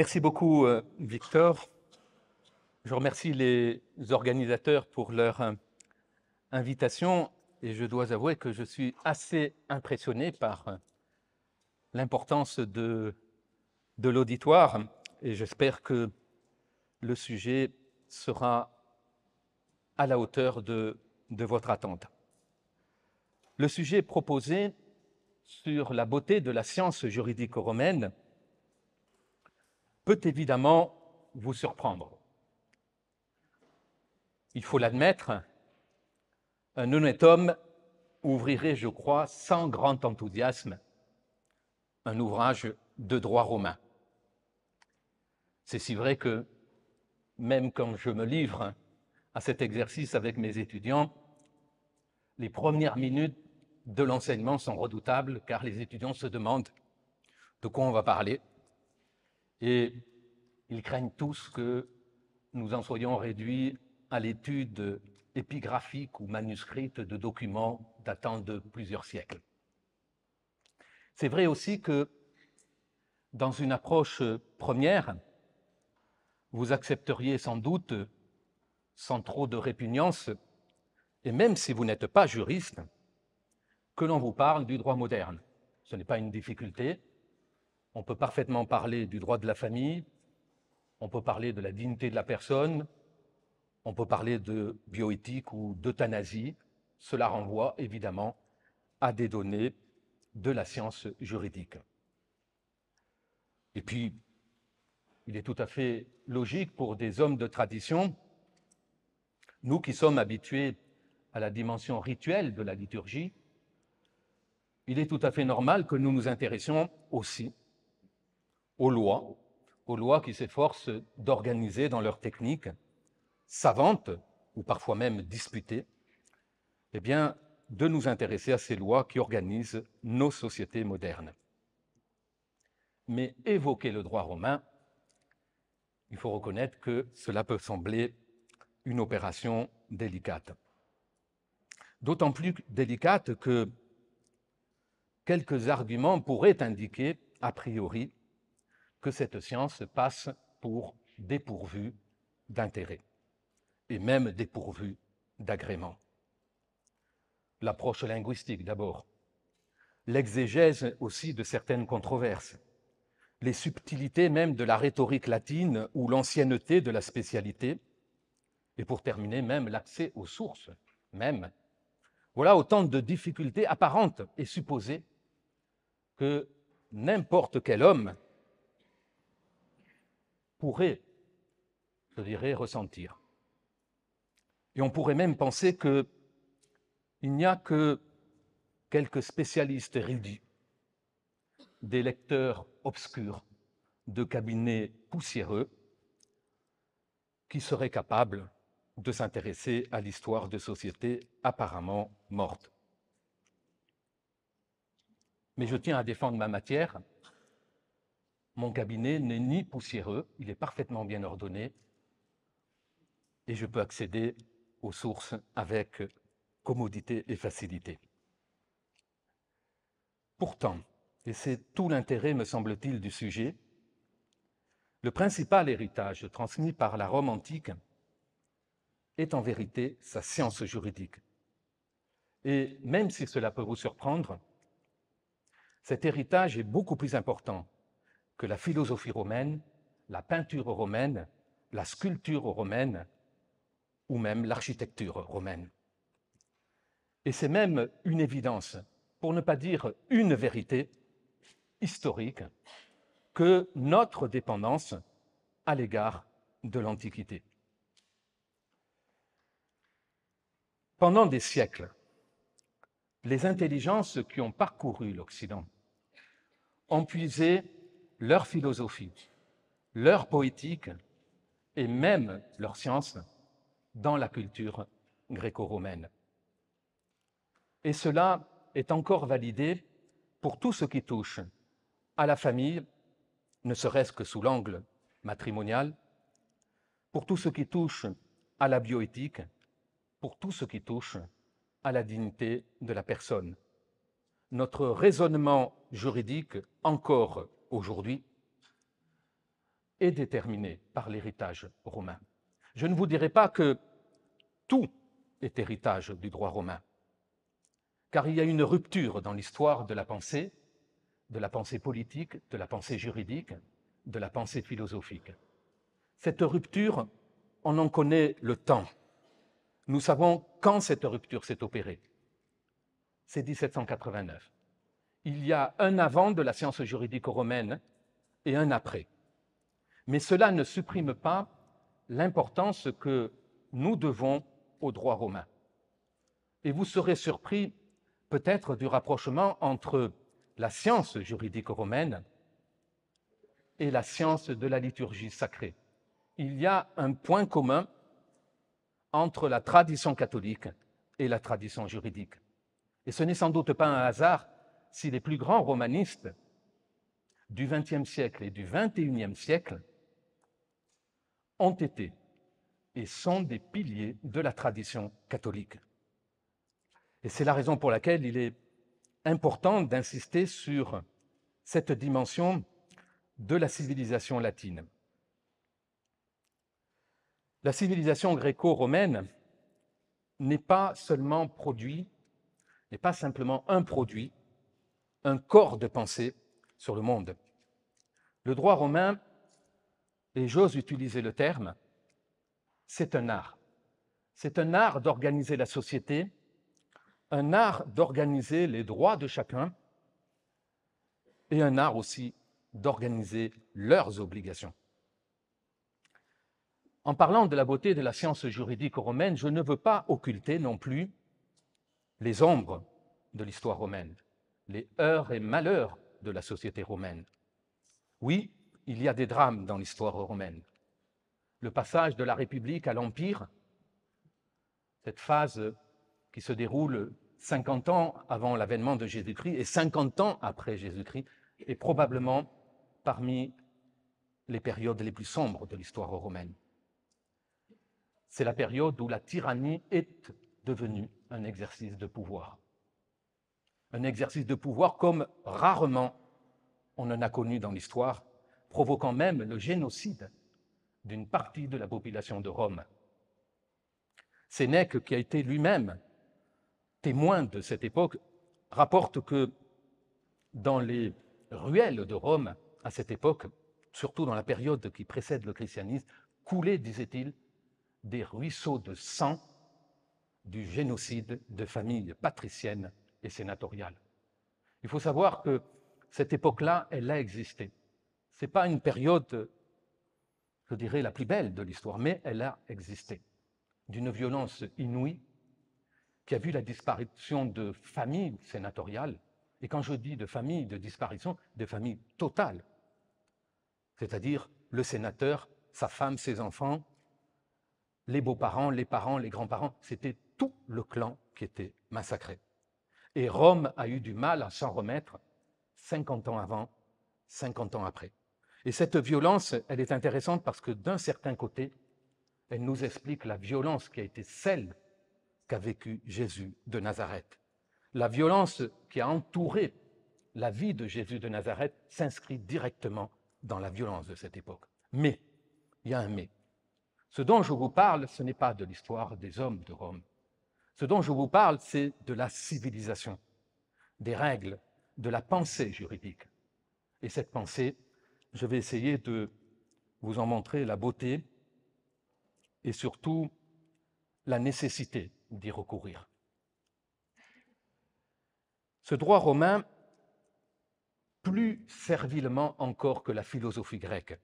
Merci beaucoup, euh, Victor. Je remercie les organisateurs pour leur euh, invitation et je dois avouer que je suis assez impressionné par euh, l'importance de, l'auditoire et j'espère que le sujet sera à la hauteur de, de votre attente. Le sujet proposé sur la beauté de la science juridique romaine peut évidemment vous surprendre. Il faut l'admettre, un honnête homme ouvrirait, je crois, sans grand enthousiasme, un ouvrage de droit romain. C'est si vrai que, même quand je me livre à cet exercice avec mes étudiants, les premières minutes de l'enseignement sont redoutables car les étudiants se demandent de quoi on va parler et ils craignent tous que nous en soyons réduits à l'étude épigraphique ou manuscrite de documents datant de plusieurs siècles. C'est vrai aussi que dans une approche première, vous accepteriez sans doute, sans trop de répugnance, et même si vous n'êtes pas juriste, que l'on vous parle du droit moderne. Ce n'est pas une difficulté. On peut parfaitement parler du droit de la famille, on peut parler de la dignité de la personne, on peut parler de bioéthique ou d'euthanasie. Cela renvoie évidemment à des données de la science juridique. Et puis, il est tout à fait logique pour des hommes de tradition, nous qui sommes habitués à la dimension rituelle de la liturgie, il est tout à fait normal que nous nous intéressions aussi aux lois, aux lois qui s'efforcent d'organiser dans leur technique savante, ou parfois même disputée, eh bien, de nous intéresser à ces lois qui organisent nos sociétés modernes. Mais évoquer le droit romain, il faut reconnaître que cela peut sembler une opération délicate. D'autant plus délicate que quelques arguments pourraient indiquer, a priori, que cette science passe pour dépourvue d'intérêt et même dépourvue d'agrément. L'approche linguistique d'abord, l'exégèse aussi de certaines controverses, les subtilités même de la rhétorique latine ou l'ancienneté de la spécialité, et pour terminer même l'accès aux sources même. Voilà autant de difficultés apparentes et supposées que n'importe quel homme pourrait, je dirais, ressentir. Et on pourrait même penser qu'il n'y a que quelques spécialistes érudits, des lecteurs obscurs de cabinets poussiéreux, qui seraient capables de s'intéresser à l'histoire de sociétés apparemment mortes. Mais je tiens à défendre ma matière mon cabinet n'est ni poussiéreux, il est parfaitement bien ordonné et je peux accéder aux sources avec commodité et facilité. Pourtant, et c'est tout l'intérêt, me semble-t-il, du sujet, le principal héritage transmis par la Rome antique est en vérité sa science juridique. Et même si cela peut vous surprendre, cet héritage est beaucoup plus important que la philosophie romaine, la peinture romaine, la sculpture romaine ou même l'architecture romaine. Et c'est même une évidence, pour ne pas dire une vérité historique, que notre dépendance à l'égard de l'Antiquité. Pendant des siècles, les intelligences qui ont parcouru l'Occident ont puisé leur philosophie, leur poétique et même leur science dans la culture gréco-romaine. Et cela est encore validé pour tout ce qui touche à la famille, ne serait-ce que sous l'angle matrimonial, pour tout ce qui touche à la bioéthique, pour tout ce qui touche à la dignité de la personne. Notre raisonnement juridique, encore aujourd'hui, est déterminé par l'héritage romain. Je ne vous dirai pas que tout est héritage du droit romain, car il y a une rupture dans l'histoire de la pensée, de la pensée politique, de la pensée juridique, de la pensée philosophique. Cette rupture, on en connaît le temps. Nous savons quand cette rupture s'est opérée. C'est 1789. Il y a un avant de la science juridique romaine et un après. Mais cela ne supprime pas l'importance que nous devons au droit romain. Et vous serez surpris peut-être du rapprochement entre la science juridique romaine et la science de la liturgie sacrée. Il y a un point commun entre la tradition catholique et la tradition juridique. Et ce n'est sans doute pas un hasard si les plus grands romanistes du XXe siècle et du XXIe siècle ont été et sont des piliers de la tradition catholique. Et c'est la raison pour laquelle il est important d'insister sur cette dimension de la civilisation latine. La civilisation gréco-romaine n'est pas seulement produit, n'est pas simplement un produit, un corps de pensée sur le monde. Le droit romain, et j'ose utiliser le terme, c'est un art. C'est un art d'organiser la société, un art d'organiser les droits de chacun et un art aussi d'organiser leurs obligations. En parlant de la beauté de la science juridique romaine, je ne veux pas occulter non plus les ombres de l'histoire romaine, les heures et malheurs de la société romaine. Oui, il y a des drames dans l'histoire romaine le passage de la République à l'Empire, cette phase qui se déroule 50 ans avant l'avènement de Jésus-Christ et 50 ans après Jésus-Christ, est probablement parmi les périodes les plus sombres de l'histoire romaine. C'est la période où la tyrannie est devenue un exercice de pouvoir. Un exercice de pouvoir comme rarement on en a connu dans l'histoire, provoquant même le génocide d'une partie de la population de Rome. Sénèque, qui a été lui-même témoin de cette époque, rapporte que dans les ruelles de Rome, à cette époque, surtout dans la période qui précède le christianisme, coulaient, disait-il, des ruisseaux de sang du génocide de familles patriciennes et sénatoriales. Il faut savoir que cette époque-là, elle a existé. Ce n'est pas une période je dirais, la plus belle de l'histoire, mais elle a existé, d'une violence inouïe qui a vu la disparition de familles sénatoriales, et quand je dis de familles, de disparition, de familles totales, c'est-à-dire le sénateur, sa femme, ses enfants, les beaux-parents, les parents, les grands-parents, c'était tout le clan qui était massacré. Et Rome a eu du mal à s'en remettre 50 ans avant, 50 ans après. Et cette violence, elle est intéressante parce que d'un certain côté, elle nous explique la violence qui a été celle qu'a vécue Jésus de Nazareth. La violence qui a entouré la vie de Jésus de Nazareth s'inscrit directement dans la violence de cette époque. Mais, il y a un mais. Ce dont je vous parle, ce n'est pas de l'histoire des hommes de Rome. Ce dont je vous parle, c'est de la civilisation, des règles, de la pensée juridique. Et cette pensée, je vais essayer de vous en montrer la beauté et surtout la nécessité d'y recourir. Ce droit romain, plus servilement encore que la philosophie grecque,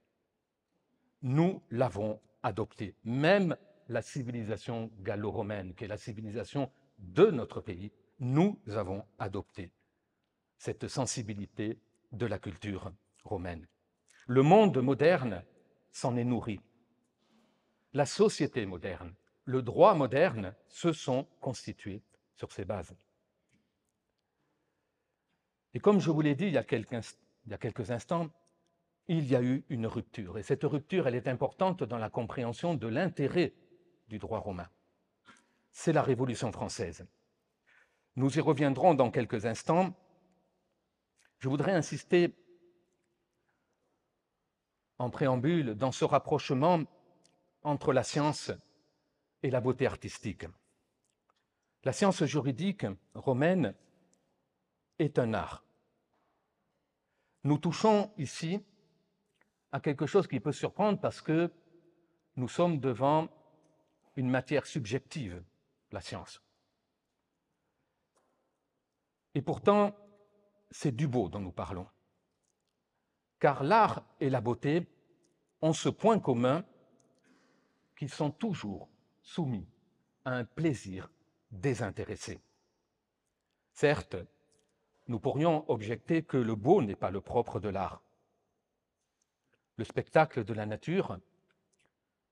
nous l'avons adopté. Même la civilisation gallo-romaine, qui est la civilisation de notre pays, nous avons adopté cette sensibilité de la culture romaine. Le monde moderne s'en est nourri. La société moderne, le droit moderne se sont constitués sur ces bases. Et comme je vous l'ai dit il y, a quelques, instants, il y a eu une rupture. Et cette rupture, elle est importante dans la compréhension de l'intérêt du droit romain. C'est la Révolution française. Nous y reviendrons dans quelques instants. Je voudrais insister en préambule dans ce rapprochement entre la science et la beauté artistique. La science juridique romaine est un art. Nous touchons ici à quelque chose qui peut surprendre parce que nous sommes devant une matière subjective, la science. Et pourtant, c'est du beau dont nous parlons. Car l'art et la beauté ont ce point commun qu'ils sont toujours soumis à un plaisir désintéressé. Certes, nous pourrions objecter que le beau n'est pas le propre de l'art. Le spectacle de la nature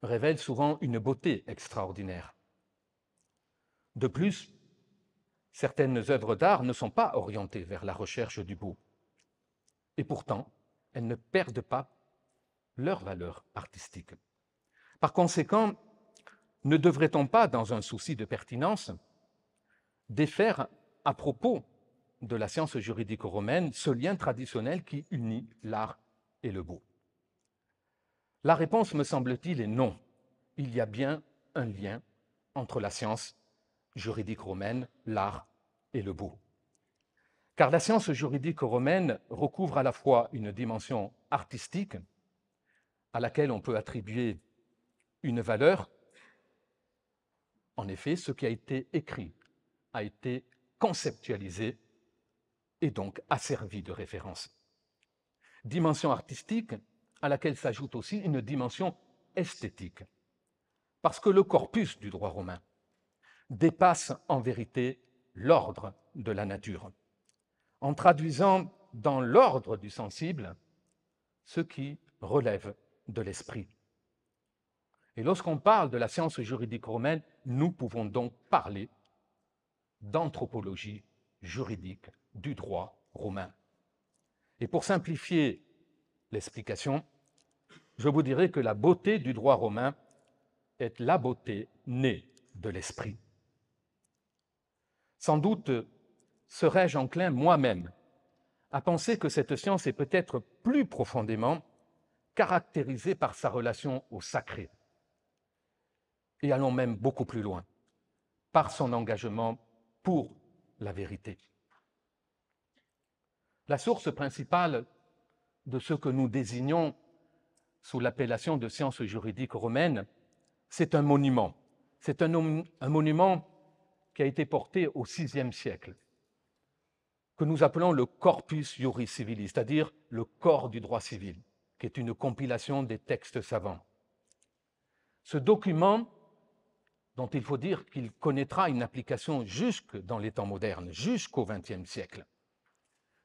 révèle souvent une beauté extraordinaire. De plus, certaines œuvres d'art ne sont pas orientées vers la recherche du beau. Et pourtant, elles ne perdent pas leur valeur artistique. Par conséquent, ne devrait-on pas, dans un souci de pertinence, défaire à propos de la science juridique romaine ce lien traditionnel qui unit l'art et le beau? La réponse, me semble-t-il, est non. Il y a bien un lien entre la science juridique romaine, l'art et le beau. Car la science juridique romaine recouvre à la fois une dimension artistique, à laquelle on peut attribuer une valeur. En effet, ce qui a été écrit a été conceptualisé et donc asservi de référence. Dimension artistique à laquelle s'ajoute aussi une dimension esthétique, parce que le corpus du droit romain dépasse en vérité l'ordre de la nature en traduisant dans l'ordre du sensible ce qui relève de l'esprit. Et lorsqu'on parle de la science juridique romaine, nous pouvons donc parler d'anthropologie juridique du droit romain. Et pour simplifier l'explication, je vous dirais que la beauté du droit romain est la beauté née de l'esprit. Sans doute serais-je enclin moi-même à penser que cette science est peut-être plus profondément caractérisée par sa relation au sacré. Et allons même beaucoup plus loin, par son engagement pour la vérité. La source principale de ce que nous désignons sous l'appellation de science juridique romaine, c'est un monument. C'est un, monument qui a été porté au VIe siècle que nous appelons le corpus juris civilis, c'est-à-dire le corps du droit civil, qui est une compilation des textes savants. Ce document, dont il faut dire qu'il connaîtra une application jusque dans les temps modernes, jusqu'au XXe siècle,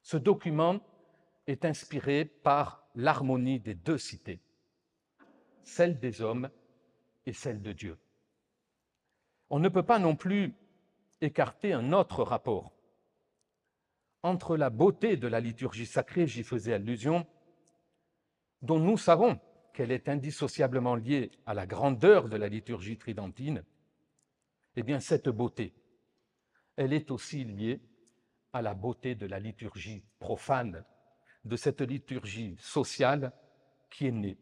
ce document est inspiré par l'harmonie des deux cités, celle des hommes et celle de Dieu. On ne peut pas non plus écarter un autre rapport entre la beauté de la liturgie sacrée, j'y faisais allusion, dont nous savons qu'elle est indissociablement liée à la grandeur de la liturgie tridentine, eh bien cette beauté, elle est aussi liée à la beauté de la liturgie profane, de cette liturgie sociale qui est née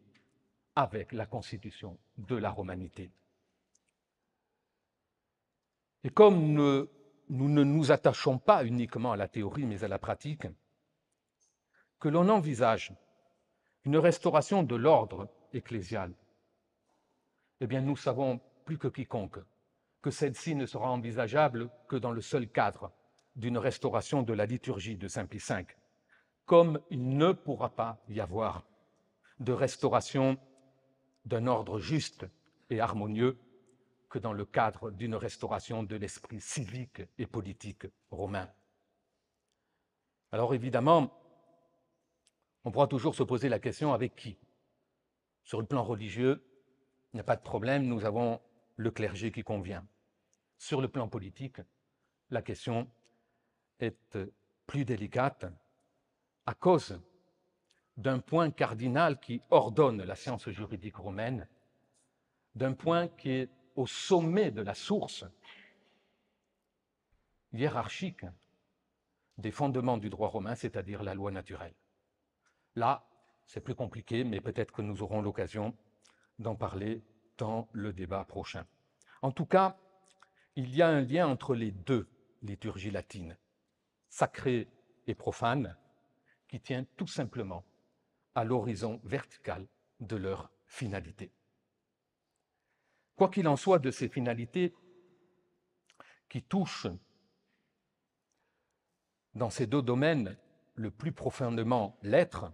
avec la constitution de la romanité. Et comme nous ne nous attachons pas uniquement à la théorie, mais à la pratique, que l'on envisage une restauration de l'ordre ecclésial, eh bien nous savons plus que quiconque que celle-ci ne sera envisageable que dans le seul cadre d'une restauration de la liturgie de Saint Pie V, comme il ne pourra pas y avoir de restauration d'un ordre juste et harmonieux que dans le cadre d'une restauration de l'esprit civique et politique romain. Alors évidemment, on pourra toujours se poser la question avec qui? Sur le plan religieux, il n'y a pas de problème, nous avons le clergé qui convient. Sur le plan politique, la question est plus délicate à cause d'un point cardinal qui ordonne la science juridique romaine, d'un point qui est au sommet de la source hiérarchique des fondements du droit romain, c'est-à-dire la loi naturelle. Là, c'est plus compliqué, mais peut-être que nous aurons l'occasion d'en parler dans le débat prochain. En tout cas, il y a un lien entre les deux liturgies latines, sacrée et profane, qui tient tout simplement à l'horizon vertical de leur finalité. Quoi qu'il en soit de ces finalités qui touchent dans ces deux domaines le plus profondément l'être,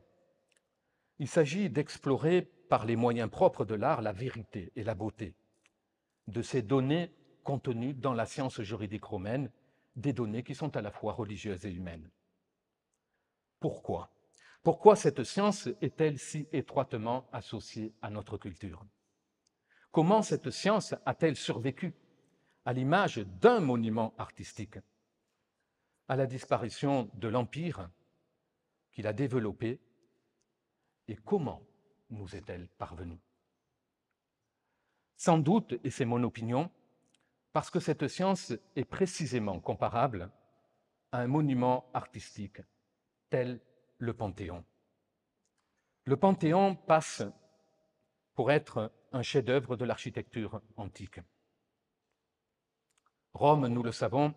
il s'agit d'explorer par les moyens propres de l'art la vérité et la beauté de ces données contenues dans la science juridique romaine, des données qui sont à la fois religieuses et humaines. Pourquoi? Pourquoi cette science est-elle si étroitement associée à notre culture? Comment cette science a-t-elle survécu à l'image d'un monument artistique? À la disparition de l'Empire qu'il a développé et comment nous est-elle parvenue? Sans doute, et c'est mon opinion, parce que cette science est précisément comparable à un monument artistique tel le Panthéon. Le Panthéon passe pour être un chef-d'œuvre de l'architecture antique. Rome, nous le savons,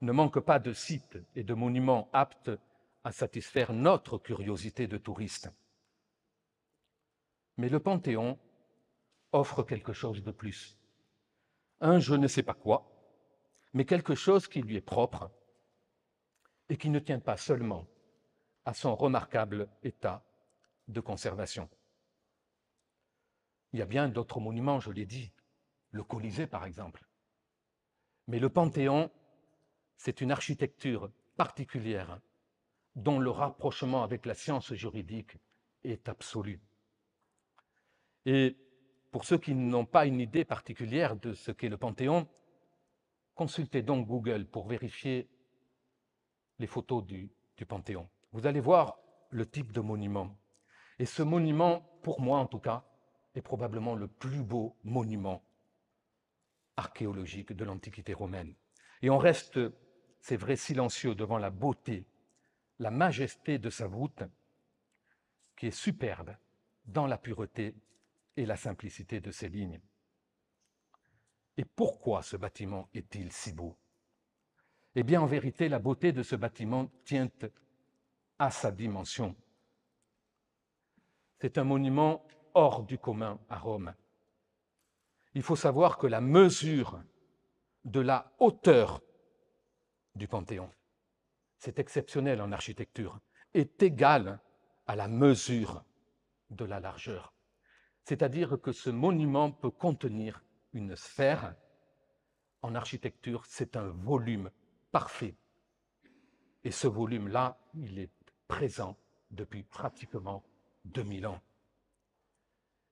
ne manque pas de sites et de monuments aptes à satisfaire notre curiosité de touristes. Mais le Panthéon offre quelque chose de plus. Un je ne sais pas quoi, mais quelque chose qui lui est propre et qui ne tient pas seulement à son remarquable état de conservation. Il y a bien d'autres monuments, je l'ai dit, le Colisée par exemple. Mais le Panthéon, c'est une architecture particulière dont le rapprochement avec la science juridique est absolu. Et pour ceux qui n'ont pas une idée particulière de ce qu'est le Panthéon, consultez donc Google pour vérifier les photos du, Panthéon. Vous allez voir le type de monument. Et ce monument, pour moi en tout cas, est probablement le plus beau monument archéologique de l'Antiquité romaine. Et on reste, c'est vrai, silencieux devant la beauté la majesté de sa voûte, qui est superbe dans la pureté et la simplicité de ses lignes. Et pourquoi ce bâtiment est-il si beau? Eh bien, en vérité, la beauté de ce bâtiment tient à sa dimension. C'est un monument hors du commun à Rome. Il faut savoir que la mesure de la hauteur du Panthéon c'est exceptionnel en architecture, est égal à la mesure de la largeur. C'est-à-dire que ce monument peut contenir une sphère. En architecture, c'est un volume parfait. Et ce volume-là, il est présent depuis pratiquement 2000 ans.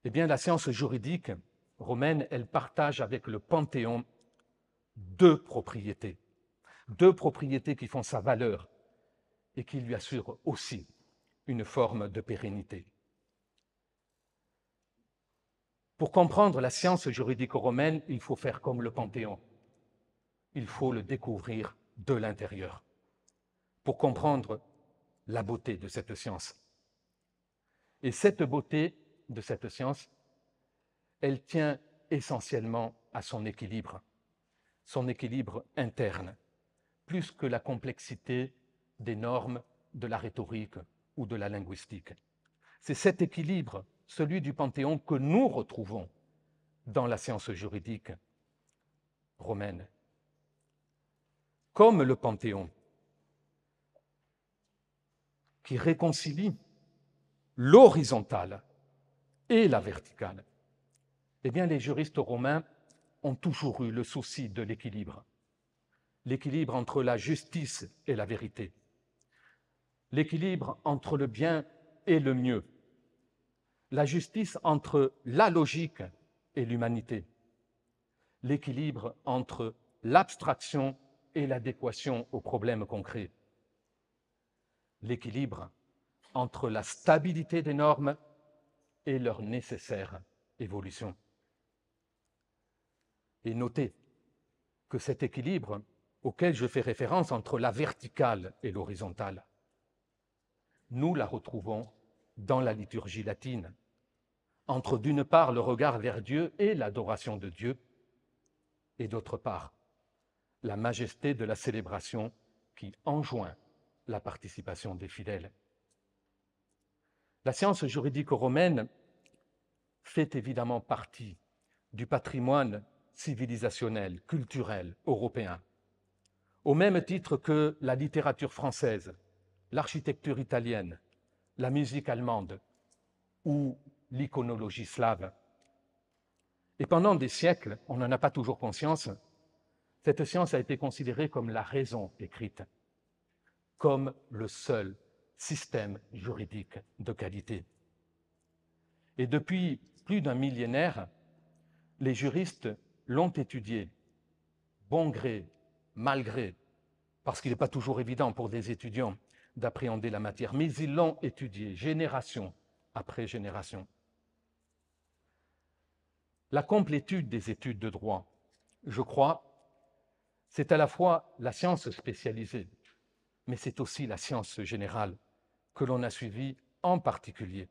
Eh bien, la science juridique romaine, elle partage avec le Panthéon deux propriétés deux propriétés qui font sa valeur et qui lui assurent aussi une forme de pérennité. Pour comprendre la science juridique romaine, il faut faire comme le Panthéon. Il faut le découvrir de l'intérieur pour comprendre la beauté de cette science. Et cette beauté de cette science, elle tient essentiellement à son équilibre, son équilibre interne, plus que la complexité des normes de la rhétorique ou de la linguistique. C'est cet équilibre, celui du Panthéon, que nous retrouvons dans la science juridique romaine. Comme le Panthéon, qui réconcilie l'horizontale et la verticale, eh bien les juristes romains ont toujours eu le souci de l'équilibre. L'équilibre entre la justice et la vérité, l'équilibre entre le bien et le mieux, la justice entre la logique et l'humanité, l'équilibre entre l'abstraction et l'adéquation aux problèmes concrets, l'équilibre entre la stabilité des normes et leur nécessaire évolution. Et notez que cet équilibre auquel je fais référence entre la verticale et l'horizontale, nous la retrouvons dans la liturgie latine, entre d'une part le regard vers Dieu et l'adoration de Dieu, et d'autre part la majesté de la célébration qui enjoint la participation des fidèles. La science juridique romaine fait évidemment partie du patrimoine civilisationnel, culturel européen, au même titre que la littérature française, l'architecture italienne, la musique allemande ou l'iconologie slave. Et pendant des siècles, on n'en a pas toujours conscience, cette science a été considérée comme la raison écrite, comme le seul système juridique de qualité. Et depuis plus d'un millénaire, les juristes l'ont étudié, bon gré, mal gré, parce qu'il n'est pas toujours évident pour des étudiants d'appréhender la matière, mais ils l'ont étudié génération après génération. La complétude des études de droit, je crois, c'est à la fois la science spécialisée, mais c'est aussi la science générale que l'on a suivie en particulier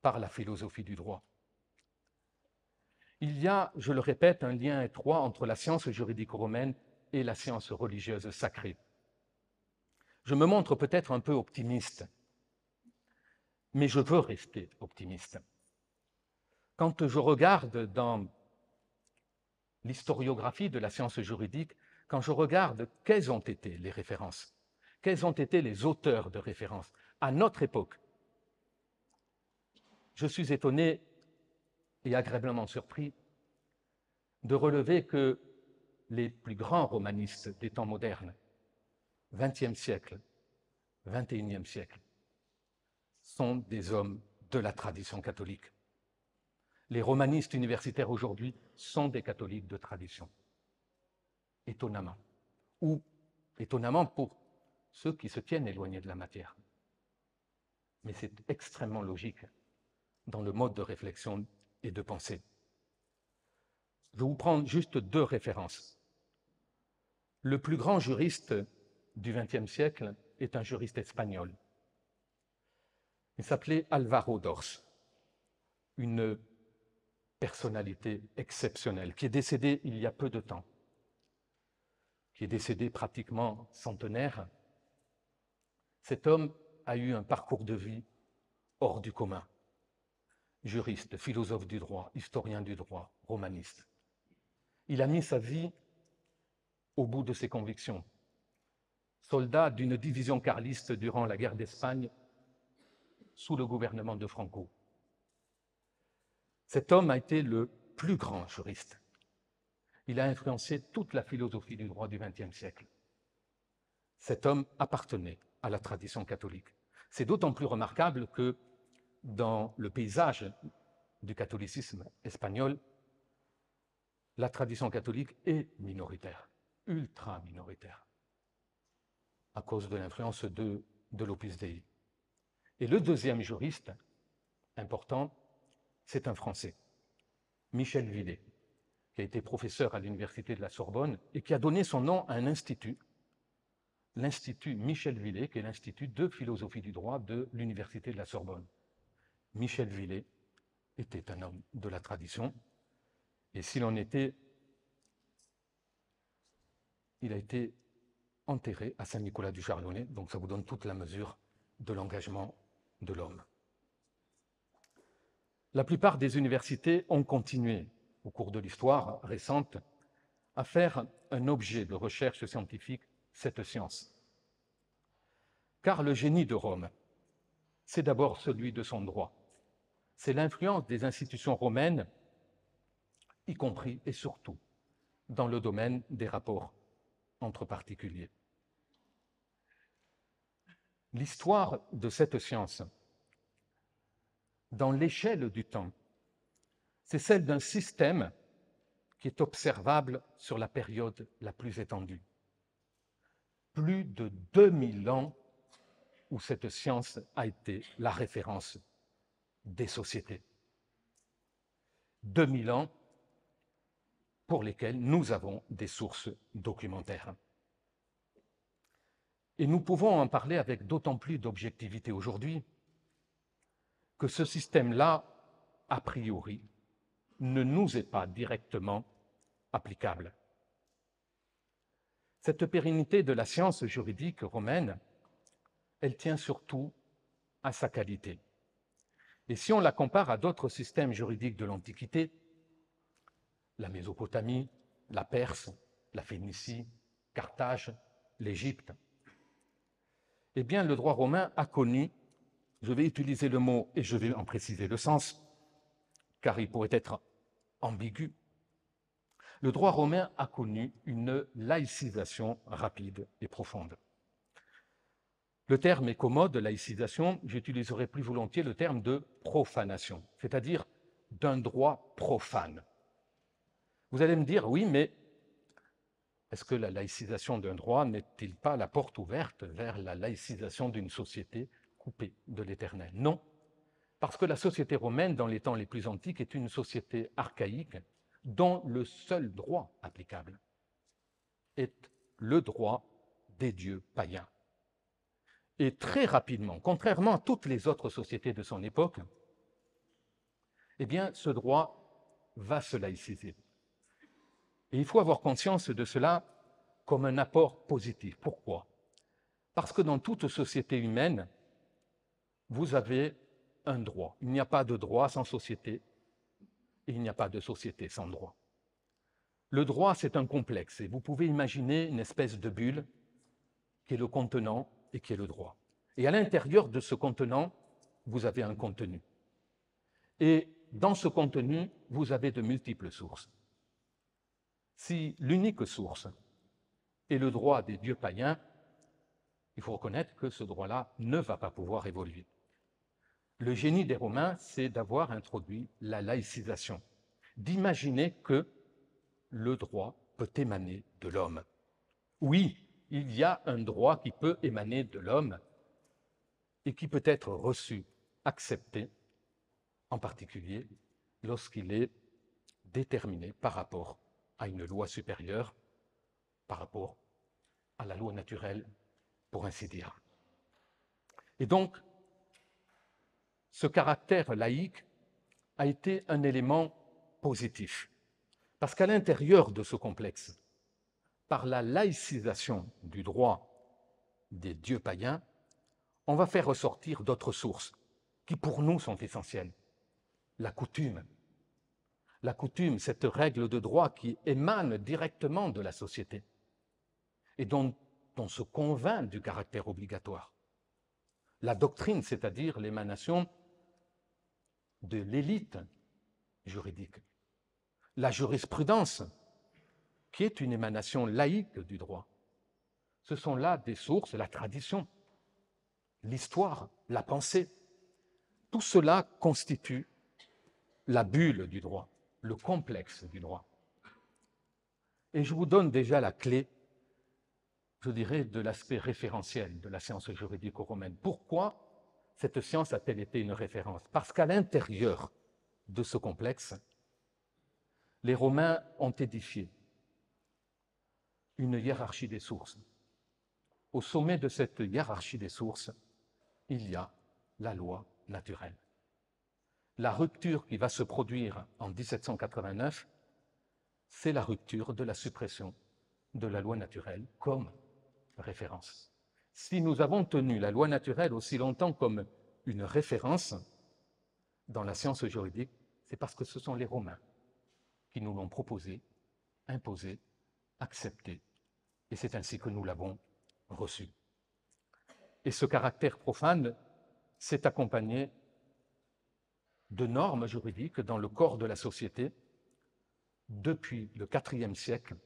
par la philosophie du droit. Il y a, je le répète, un lien étroit entre la science juridique romaine et la science religieuse sacrée. Je me montre peut-être un peu optimiste, mais je veux rester optimiste. Quand je regarde dans l'historiographie de la science juridique, quand je regarde quelles ont été les références, quels ont été les auteurs de référence à notre époque, je suis étonné et agréablement surpris de relever que les plus grands romanistes des temps modernes, XXe siècle, XXIe siècle, sont des hommes de la tradition catholique. Les romanistes universitaires aujourd'hui sont des catholiques de tradition. Étonnamment, ou étonnamment pour ceux qui se tiennent éloignés de la matière. Mais c'est extrêmement logique dans le mode de réflexion et de pensée. Je vous prendre juste deux références. Le plus grand juriste du XXe siècle est un juriste espagnol. Il s'appelait Alvaro Dors, une personnalité exceptionnelle qui est décédée il y a peu de temps qui est décédé pratiquement centenaire, cet homme a eu un parcours de vie hors du commun. Juriste, philosophe du droit, historien du droit, romaniste. Il a mis sa vie au bout de ses convictions. Soldat d'une division carliste durant la guerre d'Espagne sous le gouvernement de Franco. Cet homme a été le plus grand juriste il a influencé toute la philosophie du droit du XXe siècle. Cet homme appartenait à la tradition catholique. C'est d'autant plus remarquable que dans le paysage du catholicisme espagnol, la tradition catholique est minoritaire, ultra minoritaire, à cause de l'influence de, l'Opus Dei. Et le deuxième juriste important, c'est un Français, Michel Villet qui a été professeur à l'université de la Sorbonne et qui a donné son nom à un institut, l'Institut Michel Villet, qui est l'Institut de philosophie du droit de l'université de la Sorbonne. Michel Villet était un homme de la tradition, et s'il en était, il a été enterré à Saint-Nicolas du Chardonnay, donc ça vous donne toute la mesure de l'engagement de l'homme. La plupart des universités ont continué au cours de l'histoire récente, à faire un objet de recherche scientifique cette science. Car le génie de Rome, c'est d'abord celui de son droit. C'est l'influence des institutions romaines, y compris et surtout dans le domaine des rapports entre particuliers. L'histoire de cette science, dans l'échelle du temps, c'est celle d'un système qui est observable sur la période la plus étendue. Plus de 2000 ans où cette science a été la référence des sociétés. 2000 ans pour lesquels nous avons des sources documentaires. Et nous pouvons en parler avec d'autant plus d'objectivité aujourd'hui que ce système-là, a priori, ne nous est pas directement applicable. Cette pérennité de la science juridique romaine, elle tient surtout à sa qualité. Et si on la compare à d'autres systèmes juridiques de l'Antiquité, la Mésopotamie, la Perse, la Phénicie, Carthage, l'Égypte, eh bien le droit romain a connu, je vais utiliser le mot et je vais en préciser le sens, car il pourrait être ambigu, le droit romain a connu une laïcisation rapide et profonde. Le terme est commode, laïcisation, j'utiliserai plus volontiers le terme de profanation, c'est-à-dire d'un droit profane. Vous allez me dire, oui, mais est-ce que la laïcisation d'un droit n'est-il pas la porte ouverte vers la laïcisation d'une société coupée de l'éternel? Non, parce que la société romaine, dans les temps les plus antiques, est une société archaïque dont le seul droit applicable est le droit des dieux païens. Et très rapidement, contrairement à toutes les autres sociétés de son époque, eh bien, ce droit va se laïciser. Et il faut avoir conscience de cela comme un apport positif. Pourquoi? Parce que dans toute société humaine, vous avez un droit. Il n'y a pas de droit sans société, il n'y a pas de société sans droit. Le droit, c'est un complexe, et vous pouvez imaginer une espèce de bulle qui est le contenant et qui est le droit. Et à l'intérieur de ce contenant, vous avez un contenu. Et dans ce contenu, vous avez de multiples sources. Si l'unique source est le droit des dieux païens, il faut reconnaître que ce droit-là ne va pas pouvoir évoluer. Le génie des Romains, c'est d'avoir introduit la laïcisation, d'imaginer que le droit peut émaner de l'homme. Oui, il y a un droit qui peut émaner de l'homme et qui peut être reçu, accepté, en particulier lorsqu'il est déterminé par rapport à une loi supérieure, par rapport à la loi naturelle, pour ainsi dire. Et donc, ce caractère laïque a été un élément positif. Parce qu'à l'intérieur de ce complexe, par la laïcisation du droit des dieux païens, on va faire ressortir d'autres sources qui pour nous sont essentielles. La coutume. La coutume, cette règle de droit qui émane directement de la société et dont on se convainc du caractère obligatoire. La doctrine, c'est-à-dire l'émanation de l'élite juridique. La jurisprudence, qui est une émanation laïque du droit. Ce sont là des sources, la tradition, l'histoire, la pensée. Tout cela constitue la bulle du droit, le complexe du droit. Et je vous donne déjà la clé, je dirais, de l'aspect référentiel de la science juridique romaine. Pourquoi cette science a-t-elle été une référence? Parce qu'à l'intérieur de ce complexe, les Romains ont édifié une hiérarchie des sources. Au sommet de cette hiérarchie des sources, il y a la loi naturelle. La rupture qui va se produire en 1789, c'est la rupture de la suppression de la loi naturelle comme référence. Si nous avons tenu la loi naturelle aussi longtemps comme une référence dans la science juridique, c'est parce que ce sont les Romains qui nous l'ont proposé, imposé, accepté, et c'est ainsi que nous l'avons reçu. Et ce caractère profane s'est accompagné de normes juridiques dans le corps de la société depuis le IVe siècle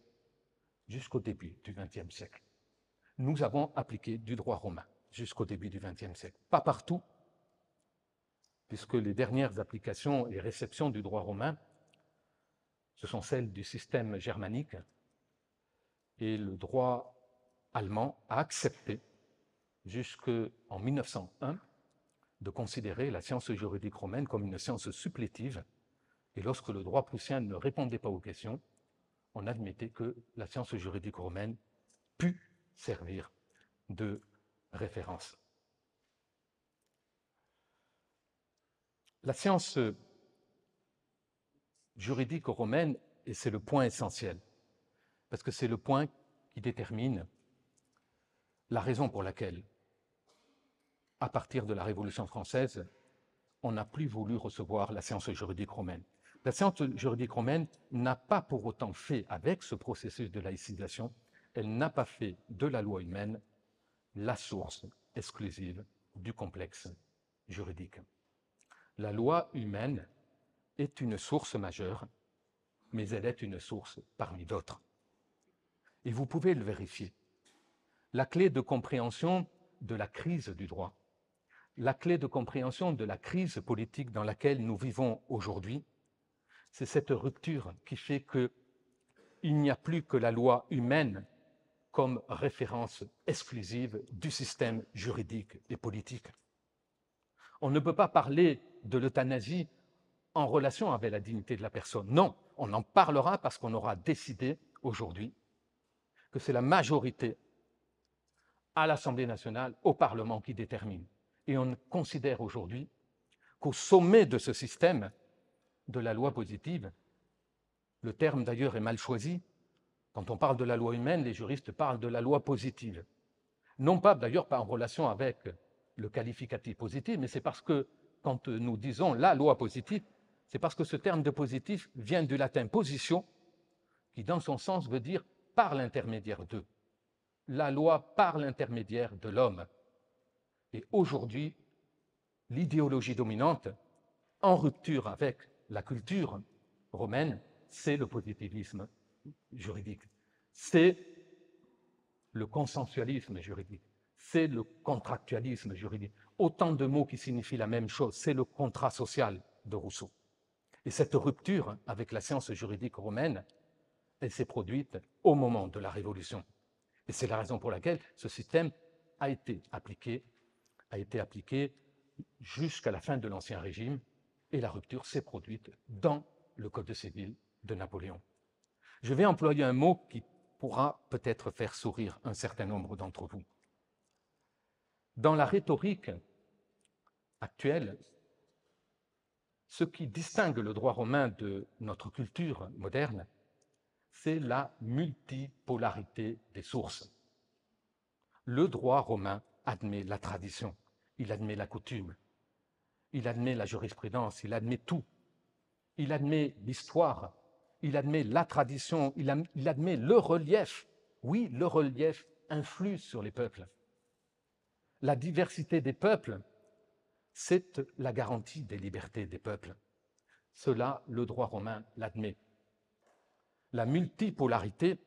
jusqu'au début du XXe siècle nous avons appliqué du droit romain jusqu'au début du XXe siècle. Pas partout, puisque les dernières applications et réceptions du droit romain, ce sont celles du système germanique, et le droit allemand a accepté, jusqu'en 1901, de considérer la science juridique romaine comme une science supplétive, et lorsque le droit prussien ne répondait pas aux questions, on admettait que la science juridique romaine put servir de référence. La science juridique romaine, et c'est le point essentiel, parce que c'est le point qui détermine la raison pour laquelle, à partir de la Révolution française, on n'a plus voulu recevoir la science juridique romaine. La science juridique romaine n'a pas pour autant fait, avec ce processus de laïcisation, elle n'a pas fait de la loi humaine la source exclusive du complexe juridique. La loi humaine est une source majeure, mais elle est une source parmi d'autres. Et vous pouvez le vérifier. La clé de compréhension de la crise du droit, la clé de compréhension de la crise politique dans laquelle nous vivons aujourd'hui, c'est cette rupture qui fait qu'il n'y a plus que la loi humaine comme référence exclusive du système juridique et politique. On ne peut pas parler de l'euthanasie en relation avec la dignité de la personne. Non, on en parlera parce qu'on aura décidé aujourd'hui que c'est la majorité à l'Assemblée nationale, au Parlement qui détermine. Et on considère aujourd'hui qu'au sommet de ce système de la loi positive, le terme d'ailleurs est mal choisi, quand on parle de la loi humaine, les juristes parlent de la loi positive. Non pas d'ailleurs pas en relation avec le qualificatif positif, mais c'est parce que quand nous disons la loi positive, c'est parce que ce terme de positif vient du latin position, qui dans son sens veut dire par l'intermédiaire d'eux. La loi par l'intermédiaire de l'homme. Et aujourd'hui, l'idéologie dominante, en rupture avec la culture romaine, c'est le positivisme juridique. C'est le consensualisme juridique. C'est le contractualisme juridique. Autant de mots qui signifient la même chose. C'est le contrat social de Rousseau. Et cette rupture avec la science juridique romaine, elle s'est produite au moment de la Révolution. Et c'est la raison pour laquelle ce système a été appliqué, a été appliqué jusqu'à la fin de l'Ancien Régime, et la rupture s'est produite dans le Code civil de Napoléon. Je vais employer un mot qui pourra peut-être faire sourire un certain nombre d'entre vous. Dans la rhétorique actuelle, ce qui distingue le droit romain de notre culture moderne, c'est la multipolarité des sources. Le droit romain admet la tradition, il admet la coutume, il admet la jurisprudence, il admet tout. Il admet l'histoire, il admet la tradition, il, admet le relief. Oui, le relief influe sur les peuples. La diversité des peuples c'est la garantie des libertés des peuples. Cela, le droit romain l'admet. La multipolarité,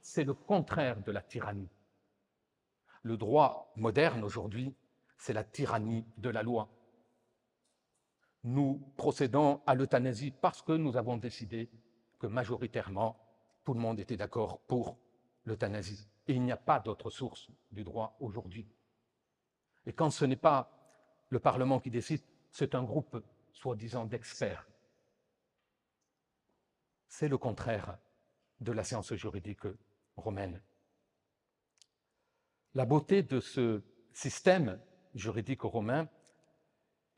c'est le contraire de la tyrannie. Le droit moderne aujourd'hui, c'est la tyrannie de la loi. Nous procédons à l'euthanasie parce que nous avons décidé que majoritairement, tout le monde était d'accord pour l'euthanasie. Et il n'y a pas d'autre source du droit aujourd'hui. Et quand ce n'est pas le Parlement qui décide, c'est un groupe soi-disant d'experts. C'est le contraire de la science juridique romaine. La beauté de ce système juridique romain,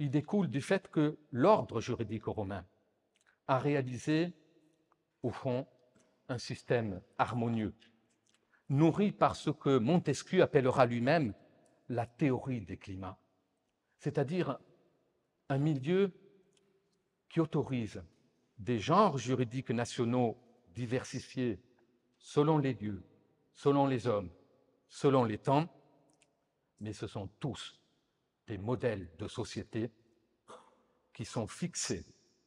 il découle du fait que l'ordre juridique romain a réalisé, au fond, un système harmonieux, nourri par ce que Montesquieu appellera lui-même la théorie des climats c'est-à-dire un milieu qui autorise des genres juridiques nationaux diversifiés selon les lieux, selon les hommes, selon les temps, mais ce sont tous des modèles de société qui sont fixés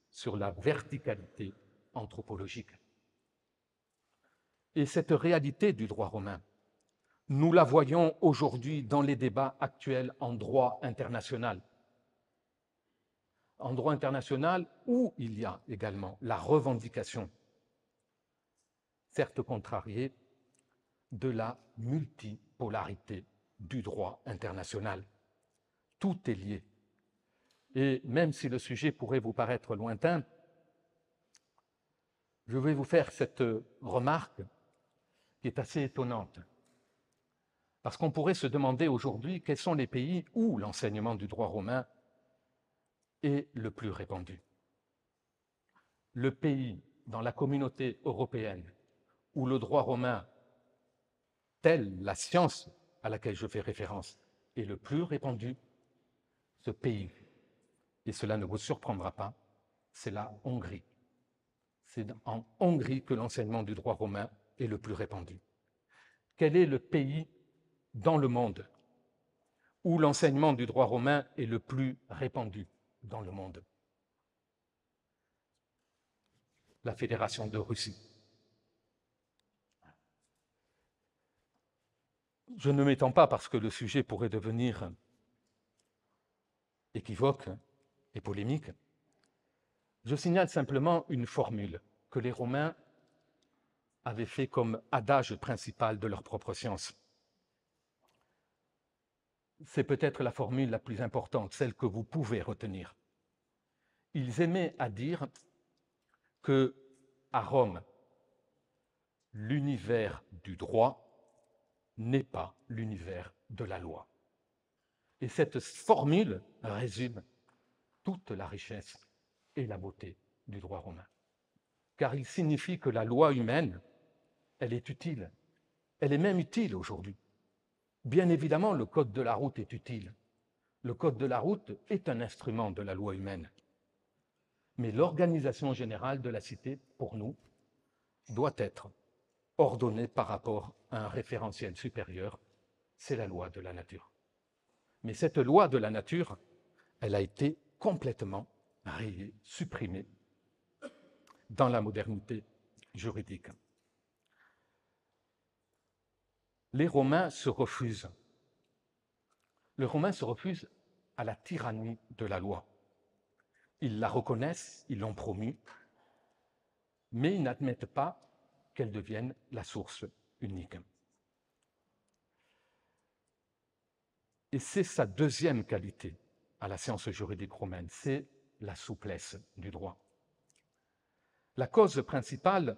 sur la verticalité anthropologique. Et cette réalité du droit romain, nous la voyons aujourd'hui dans les débats actuels en droit international. En droit international où il y a également la revendication, certes contrariée, de la multipolarité du droit international. Tout est lié. Et même si le sujet pourrait vous paraître lointain, je vais vous faire cette remarque qui est assez étonnante. Parce qu'on pourrait se demander aujourd'hui quels sont les pays où l'enseignement du droit romain et le plus répandu. Le pays dans la communauté européenne où le droit romain, tel la science à laquelle je fais référence, est le plus répandu, ce pays, et cela ne vous surprendra pas, c'est la Hongrie. C'est en Hongrie que l'enseignement du droit romain est le plus répandu. Quel est le pays dans le monde où l'enseignement du droit romain est le plus répandu dans le monde? La Fédération de Russie. Je ne m'étends pas parce que le sujet pourrait devenir équivoque et polémique. Je signale simplement une formule que les Romains avaient fait comme adage principal de leur propre science. C'est peut-être la formule la plus importante, celle que vous pouvez retenir. Ils aimaient à dire que à Rome, l'univers du droit n'est pas l'univers de la loi. Et cette formule résume toute la richesse et la beauté du droit romain. Car il signifie que la loi humaine, elle est utile. Elle est même utile aujourd'hui. Bien évidemment, le code de la route est utile. Le code de la route est un instrument de la loi humaine. Mais l'organisation générale de la cité, pour nous, doit être ordonnée par rapport à un référentiel supérieur, c'est la loi de la nature. Mais cette loi de la nature, elle a été complètement rayée, supprimée dans la modernité juridique. Les Romains se refusent. Les Romains se refusent à la tyrannie de la loi. Ils la reconnaissent, ils l'ont promue, mais ils n'admettent pas qu'elle devienne la source unique. Et c'est sa deuxième qualité à la science juridique romaine, c'est la souplesse du droit. La cause principale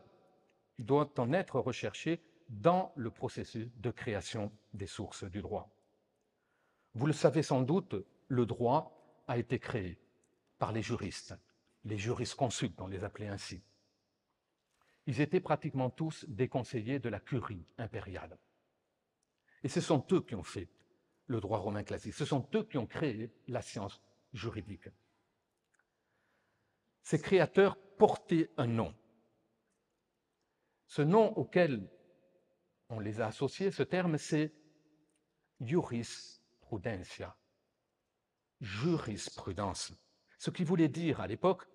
doit en être recherchée dans le processus de création des sources du droit. Vous le savez sans doute, le droit a été créé par les juristes, les jurisconsultes, on les appelait ainsi. Ils étaient pratiquement tous des conseillers de la curie impériale. Et ce sont eux qui ont fait le droit romain classique. Ce sont eux qui ont créé la science juridique. Ces créateurs portaient un nom. Ce nom auquel on les a associés, ce terme, c'est jurisprudentia, jurisprudence. Ce qui voulait dire à l'époque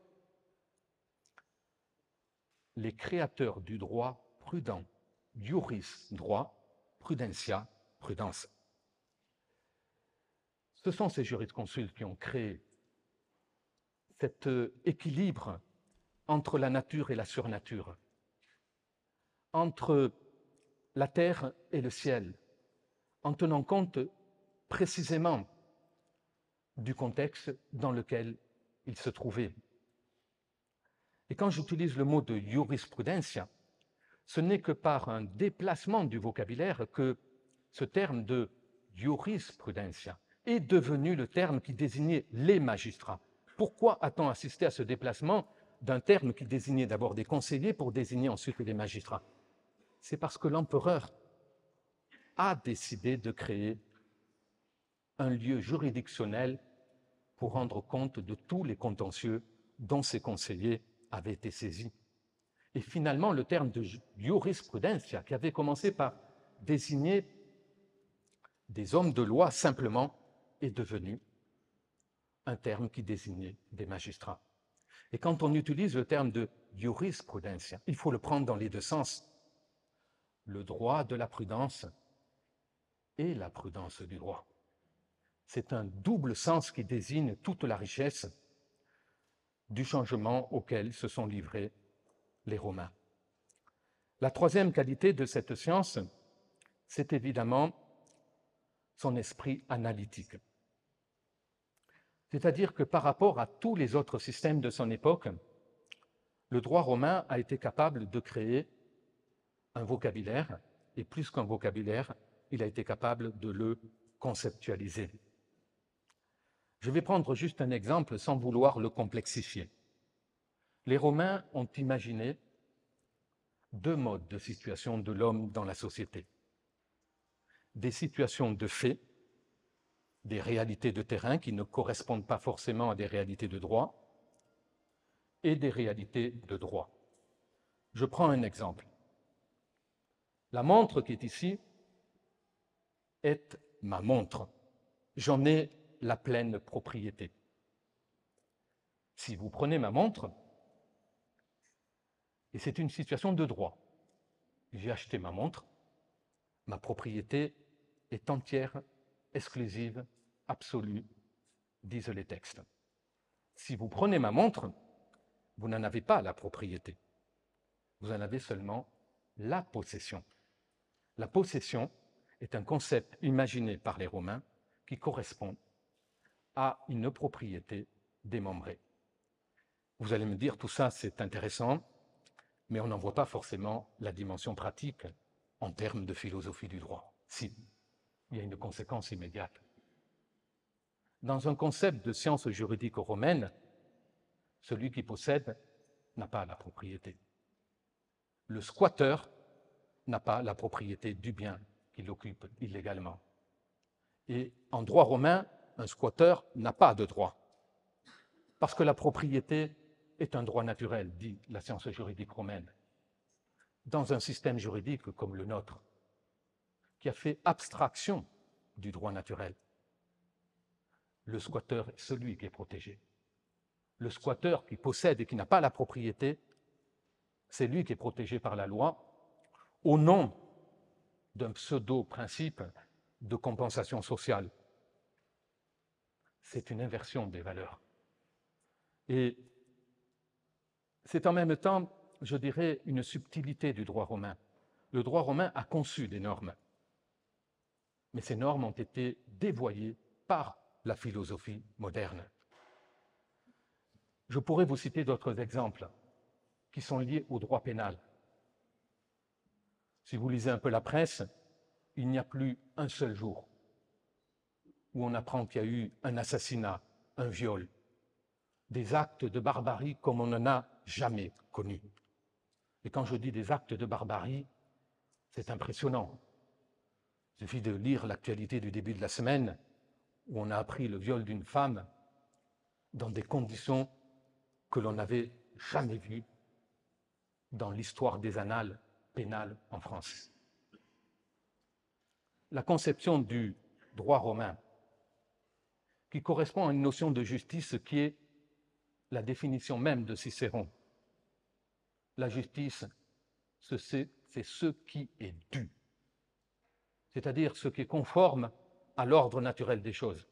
les créateurs du droit prudent, juris, droit, prudentia, prudence. Ce sont ces jurisconsultes qui ont créé cet euh, équilibre entre la nature et la surnature, entre la terre et le ciel, en tenant compte précisément du contexte dans lequel ils se trouvaient. Et quand j'utilise le mot de jurisprudencia, ce n'est que par un déplacement du vocabulaire que ce terme de jurisprudencia est devenu le terme qui désignait les magistrats. Pourquoi a-t-on assisté à ce déplacement d'un terme qui désignait d'abord des conseillers pour désigner ensuite les magistrats? C'est parce que l'empereur a décidé de créer un lieu juridictionnel pour rendre compte de tous les contentieux dont ses conseillers avaient été saisis. Et finalement, le terme de jurisprudencia, qui avait commencé par désigner des hommes de loi simplement, est devenu un terme qui désignait des magistrats. Et quand on utilise le terme de jurisprudencia, il faut le prendre dans les deux sens. Le droit de la prudence et la prudence du droit. C'est un double sens qui désigne toute la richesse du changement auquel se sont livrés les Romains. La troisième qualité de cette science, c'est évidemment son esprit analytique. C'est-à-dire que par rapport à tous les autres systèmes de son époque, le droit romain a été capable de créer un vocabulaire, et plus qu'un vocabulaire, il a été capable de le conceptualiser. Je vais prendre juste un exemple sans vouloir le complexifier. Les Romains ont imaginé deux modes de situation de l'homme dans la société. Des situations de fait, des réalités de terrain qui ne correspondent pas forcément à des réalités de droit, et des réalités de droit. Je prends un exemple. La montre qui est ici est ma montre. J'en ai la pleine propriété. Si vous prenez ma montre, et c'est une situation de droit, j'ai acheté ma montre, ma propriété est entière, exclusive, absolue, disent les textes. Si vous prenez ma montre, vous n'en avez pas la propriété. Vous en avez seulement la possession. La possession est un concept imaginé par les Romains qui correspond à une propriété démembrée. Vous allez me dire, tout ça c'est intéressant, mais on n'en voit pas forcément la dimension pratique en termes de philosophie du droit. Si, il y a une conséquence immédiate. Dans un concept de science juridique romaine, celui qui possède n'a pas la propriété. Le squatteur n'a pas la propriété du bien qu'il occupe illégalement. Et en droit romain, un squatteur n'a pas de droit, parce que la propriété est un droit naturel, dit la science juridique romaine. Dans un système juridique comme le nôtre, qui a fait abstraction du droit naturel, le squatteur est celui qui est protégé. Le squatteur qui possède et qui n'a pas la propriété, c'est lui qui est protégé par la loi au nom d'un pseudo-principe de compensation sociale. C'est une inversion des valeurs. Et c'est en même temps, je dirais, une subtilité du droit romain. Le droit romain a conçu des normes, mais ces normes ont été dévoyées par la philosophie moderne. Je pourrais vous citer d'autres exemples qui sont liés au droit pénal. Si vous lisez un peu la presse, il n'y a plus un seul jour où on apprend qu'il y a eu un assassinat, un viol, des actes de barbarie comme on n'en a jamais connu. Et quand je dis des actes de barbarie, c'est impressionnant. Il suffit de lire l'actualité du début de la semaine où on a appris le viol d'une femme dans des conditions que l'on n'avait jamais vues dans l'histoire des annales pénales en France. La conception du droit romain, qui correspond à une notion de justice qui est la définition même de Cicéron. La justice, c'est ce qui est dû, c'est-à-dire ce qui est conforme à l'ordre naturel des choses.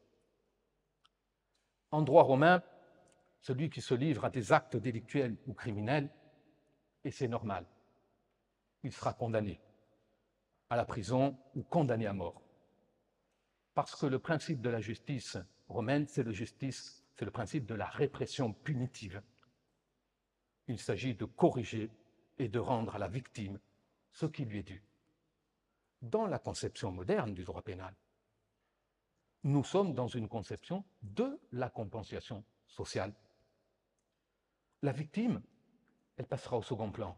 En droit romain, celui qui se livre à des actes délictuels ou criminels, et c'est normal, il sera condamné à la prison ou condamné à mort. Parce que le principe de la justice romaine, c'est le, justice, c'est le principe de la répression punitive. Il s'agit de corriger et de rendre à la victime ce qui lui est dû. Dans la conception moderne du droit pénal, nous sommes dans une conception de la compensation sociale. La victime, elle passera au second plan.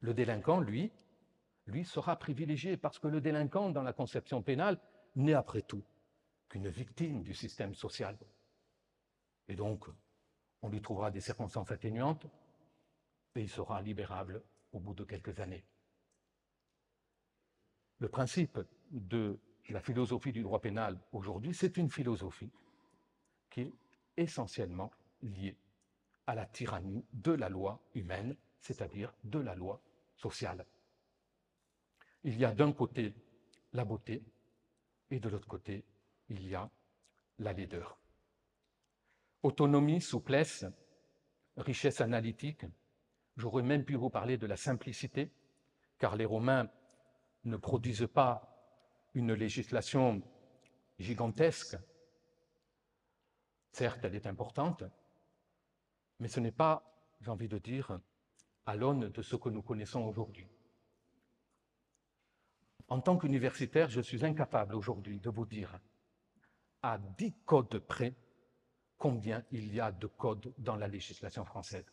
Le délinquant, lui, lui sera privilégié parce que le délinquant, dans la conception pénale, n'est après tout qu'une victime du système social. Et donc, on lui trouvera des circonstances atténuantes et il sera libérable au bout de quelques années. Le principe de la philosophie du droit pénal aujourd'hui, c'est une philosophie qui est essentiellement liée à la tyrannie de la loi humaine, c'est-à-dire de la loi sociale. Il y a d'un côté la beauté et de l'autre côté, il y a la laideur. Autonomie, souplesse, richesse analytique, j'aurais même pu vous parler de la simplicité, car les Romains ne produisent pas une législation gigantesque. Certes, elle est importante, mais ce n'est pas, j'ai envie de dire, à l'aune de ce que nous connaissons aujourd'hui. En tant qu'universitaire, je suis incapable aujourd'hui de vous dire à dix codes près combien il y a de codes dans la législation française.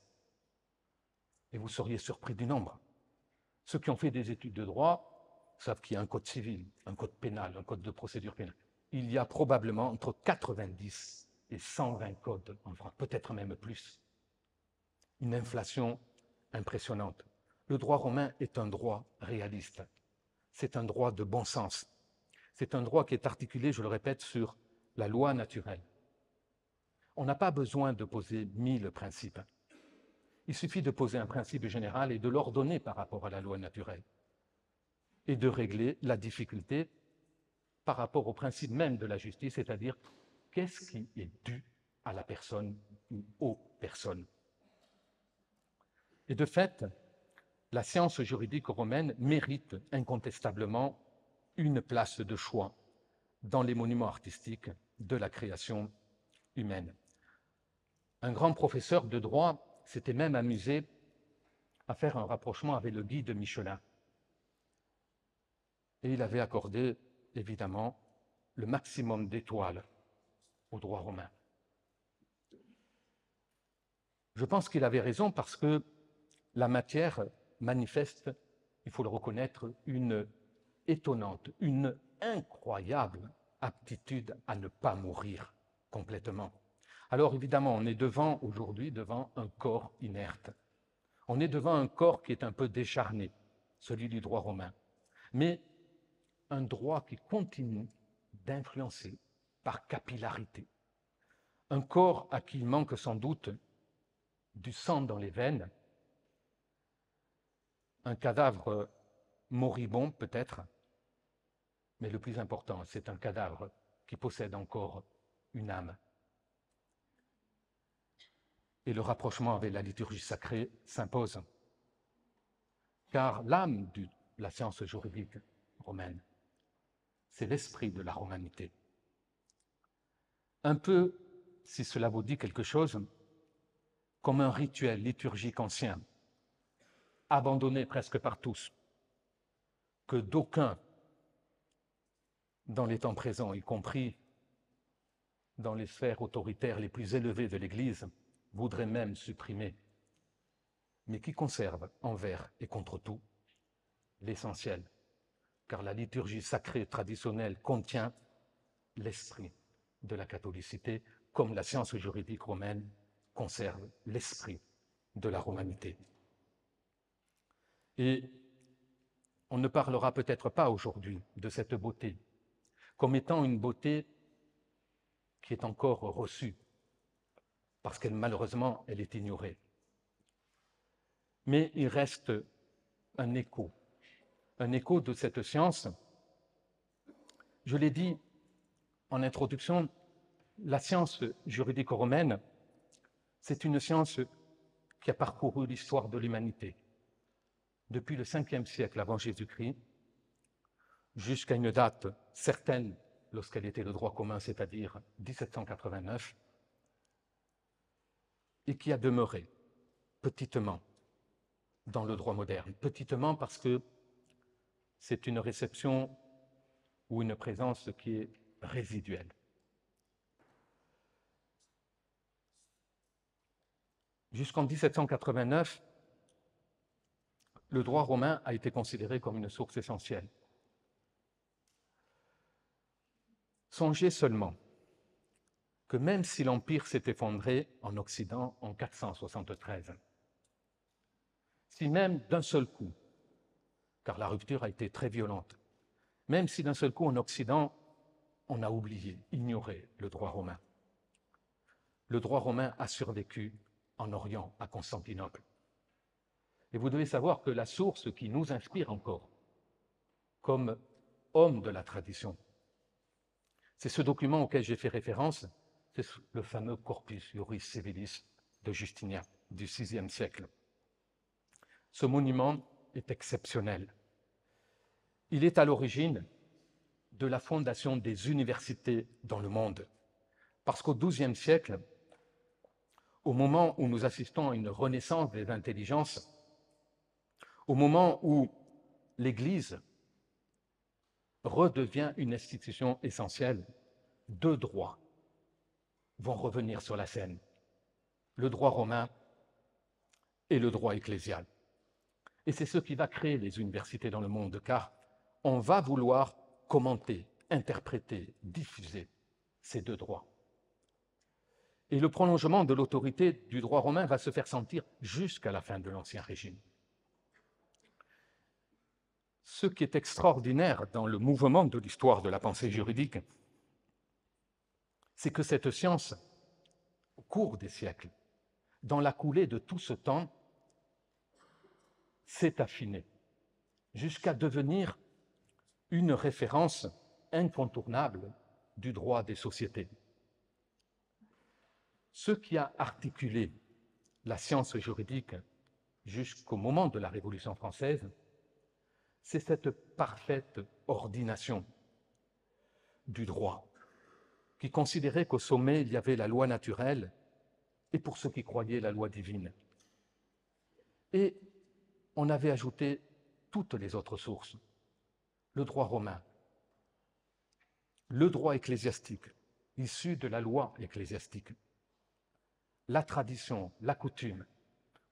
Et vous seriez surpris du nombre. Ceux qui ont fait des études de droit savent qu'il y a un code civil, un code pénal, un code de procédure pénale. Il y a probablement entre 90 et 120 codes en France, peut-être même plus. Une inflation impressionnante. Le droit romain est un droit réaliste. C'est un droit de bon sens. C'est un droit qui est articulé, je le répète, sur la loi naturelle. On n'a pas besoin de poser mille principes. Il suffit de poser un principe général et de l'ordonner par rapport à la loi naturelle et de régler la difficulté par rapport au principe même de la justice, c'est-à-dire qu'est-ce qui est dû à la personne ou aux personnes. Et de fait, la science juridique romaine mérite incontestablement une place de choix dans les monuments artistiques de la création humaine. Un grand professeur de droit s'était même amusé à faire un rapprochement avec le guide Michelin. Et il avait accordé, évidemment, le maximum d'étoiles au droit romain. Je pense qu'il avait raison parce que la matière manifeste, il faut le reconnaître, une étonnante, une incroyable aptitude à ne pas mourir complètement. Alors évidemment, on est devant aujourd'hui devant un corps inerte. On est devant un corps qui est un peu décharné, celui du droit romain, mais un droit qui continue d'influencer par capillarité. Un corps à qui il manque sans doute du sang dans les veines, un cadavre moribond peut-être, mais le plus important, c'est un cadavre qui possède encore une âme. Et le rapprochement avec la liturgie sacrée s'impose, car l'âme de la science juridique romaine, c'est l'esprit de la romanité. Un peu, si cela vous dit quelque chose, comme un rituel liturgique ancien, abandonné presque par tous, que d'aucuns, dans les temps présents, y compris dans les sphères autoritaires les plus élevées de l'Église, voudraient même supprimer, mais qui conserve envers et contre tout l'essentiel, car la liturgie sacrée traditionnelle contient l'esprit de la catholicité, comme la science juridique romaine conserve l'esprit de la romanité. Et on ne parlera peut-être pas aujourd'hui de cette beauté comme étant une beauté qui est encore reçue, parce qu'elle malheureusement elle est ignorée. Mais il reste un écho, un écho de cette science. Je l'ai dit en introduction, la science juridique romaine, c'est une science qui a parcouru l'histoire de l'humanité depuis le 5e siècle avant Jésus-Christ jusqu'à une date certaine lorsqu'elle était le droit commun, c'est-à-dire 1789, et qui a demeuré petitement dans le droit moderne. Petitement parce que c'est une réception ou une présence qui est résiduelle. Jusqu'en 1789, le droit romain a été considéré comme une source essentielle. Songez seulement que même si l'Empire s'est effondré en Occident en 473, si même d'un seul coup, car la rupture a été très violente, même si d'un seul coup en Occident, on a oublié, ignoré le droit romain, le droit romain a survécu en Orient, à Constantinople. Et vous devez savoir que la source qui nous inspire encore, comme homme de la tradition, c'est ce document auquel j'ai fait référence, c'est le fameux Corpus Juris Civilis de Justinien du VIe siècle. Ce monument est exceptionnel. Il est à l'origine de la fondation des universités dans le monde. Parce qu'au XIIe siècle, au moment où nous assistons à une renaissance des intelligences, au moment où l'Église redevient une institution essentielle de droit, vont revenir sur la scène. Le droit romain et le droit ecclésial. Et c'est ce qui va créer les universités dans le monde, car on va vouloir commenter, interpréter, diffuser ces deux droits. Et le prolongement de l'autorité du droit romain va se faire sentir jusqu'à la fin de l'Ancien Régime. Ce qui est extraordinaire dans le mouvement de l'histoire de la pensée juridique, c'est que cette science, au cours des siècles, dans la coulée de tout ce temps, s'est affinée jusqu'à devenir une référence incontournable du droit des sociétés. Ce qui a articulé la science juridique jusqu'au moment de la Révolution française, c'est cette parfaite ordination du droit, qui considérait qu'au sommet, il y avait la loi naturelle, et pour ceux qui croyaient, la loi divine. Et on avait ajouté toutes les autres sources, le droit romain, le droit ecclésiastique, issu de la loi ecclésiastique, la tradition, la coutume,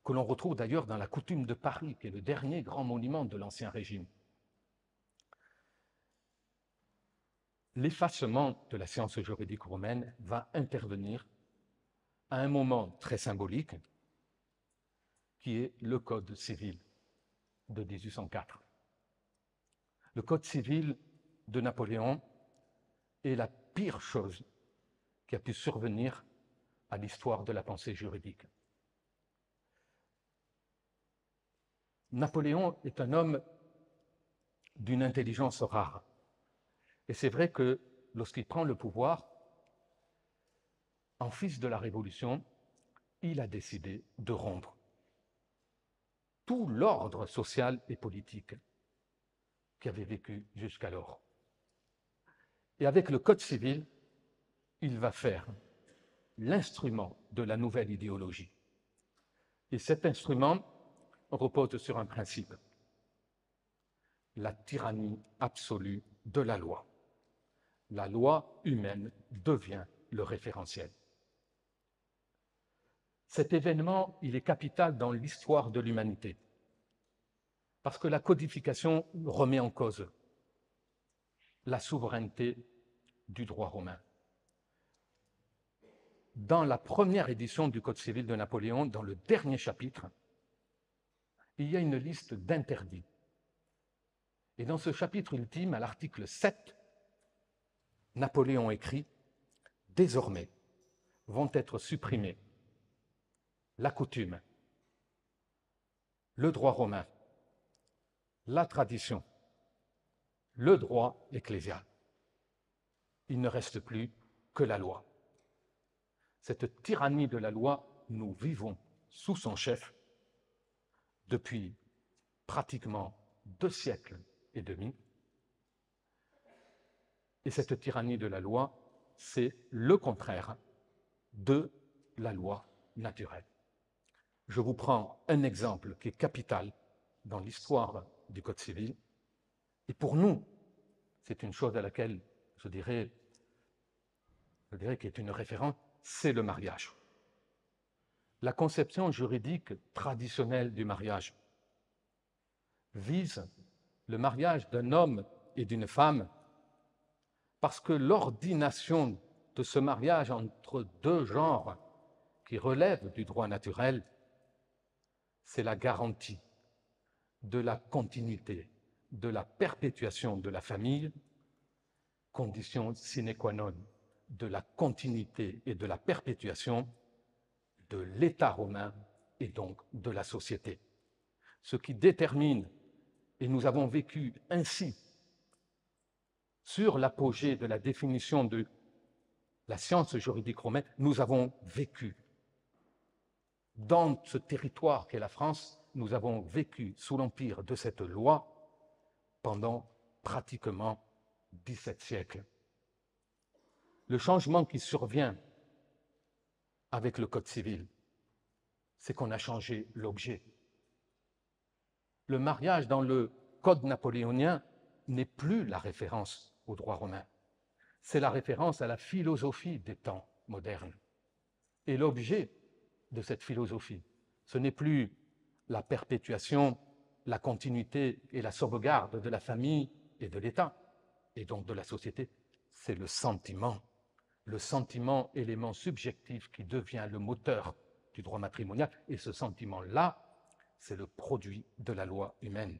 que l'on retrouve d'ailleurs dans la coutume de Paris, qui est le dernier grand monument de l'Ancien Régime. L'effacement de la science juridique romaine va intervenir à un moment très symbolique, qui est le Code civil de 1804. Le Code civil de Napoléon est la pire chose qui a pu survenir à l'histoire de la pensée juridique. Napoléon est un homme d'une intelligence rare. Et c'est vrai que lorsqu'il prend le pouvoir, en fils de la Révolution, il a décidé de rompre tout l'ordre social et politique qui avait vécu jusqu'alors. Et avec le Code civil, il va faire l'instrument de la nouvelle idéologie. Et cet instrument repose sur un principe, la tyrannie absolue de la loi. La loi humaine devient le référentiel. Cet événement, il est capital dans l'histoire de l'humanité, parce que la codification remet en cause la souveraineté du droit romain. Dans la première édition du Code civil de Napoléon, dans le dernier chapitre, il y a une liste d'interdits. Et dans ce chapitre ultime, à l'article 7, Napoléon écrit Désormais vont être supprimés la coutume, le droit romain, la tradition, le droit ecclésial. Il ne reste plus que la loi. Cette tyrannie de la loi, nous vivons sous son chef depuis pratiquement deux siècles et demi. Et cette tyrannie de la loi, c'est le contraire de la loi naturelle. Je vous prends un exemple qui est capital dans l'histoire du Code civil. Et pour nous, c'est une chose à laquelle je dirais, je dirais est une référence, c'est le mariage. La conception juridique traditionnelle du mariage vise le mariage d'un homme et d'une femme parce que l'ordination de ce mariage entre deux genres qui relève du droit naturel c'est la garantie de la continuité, de la perpétuation de la famille, condition sine qua non de la continuité et de la perpétuation de l'État romain et donc de la société. Ce qui détermine, et nous avons vécu ainsi, sur l'apogée de la définition de la science juridique romaine, nous avons vécu dans ce territoire qu'est la France, nous avons vécu sous l'empire de cette loi pendant pratiquement 17 siècles. Le changement qui survient avec le Code civil, c'est qu'on a changé l'objet. Le mariage dans le Code napoléonien n'est plus la référence au droit romain. C'est la référence à la philosophie des temps moderne. Et l'objet de cette philosophie, ce n'est plus la perpétuation, la continuité et la sauvegarde de la famille et de l'État, et donc de la société, c'est le sentiment. Le sentiment, élément subjectif qui devient le moteur du droit matrimonial, et ce sentiment-là, c'est le produit de la loi humaine.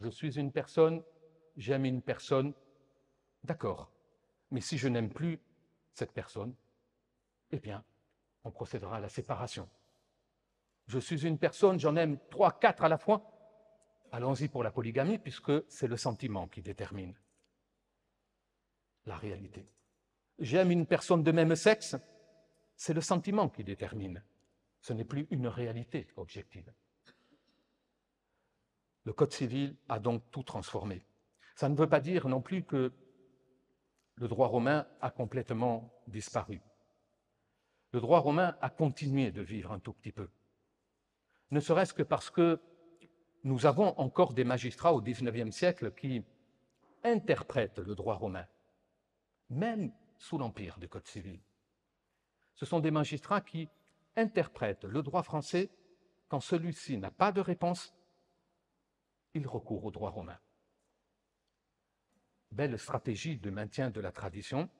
Je suis une personne, j'aime une personne, d'accord, mais si je n'aime plus cette personne, eh bien, on procédera à la séparation. Je suis une personne, j'en aime trois, quatre à la fois, allons-y pour la polygamie, puisque c'est le sentiment qui détermine la réalité. J'aime une personne de même sexe, c'est le sentiment qui détermine. Ce n'est plus une réalité objective. Le Code civil a donc tout transformé. Ça ne veut pas dire non plus que le droit romain a complètement disparu. Le droit romain a continué de vivre un tout petit peu. Ne serait-ce que parce que nous avons encore des magistrats au XIXe siècle qui interprètent le droit romain, même sous l'empire du Code civil. Ce sont des magistrats qui interprètent le droit français quand celui-ci n'a pas de réponse, il recourt au droit romain. Belle stratégie de maintien de la tradition,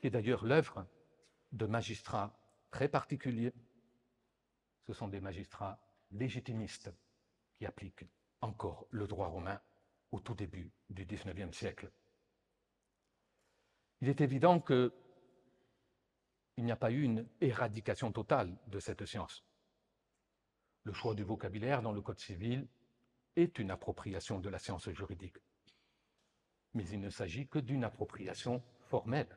qui est d'ailleurs l'œuvre de magistrats très particuliers. Ce sont des magistrats légitimistes qui appliquent encore le droit romain au tout début du XIXe siècle. Il est évident qu'il n'y a pas eu une éradication totale de cette science. Le choix du vocabulaire dans le Code civil est une appropriation de la science juridique. Mais il ne s'agit que d'une appropriation formelle,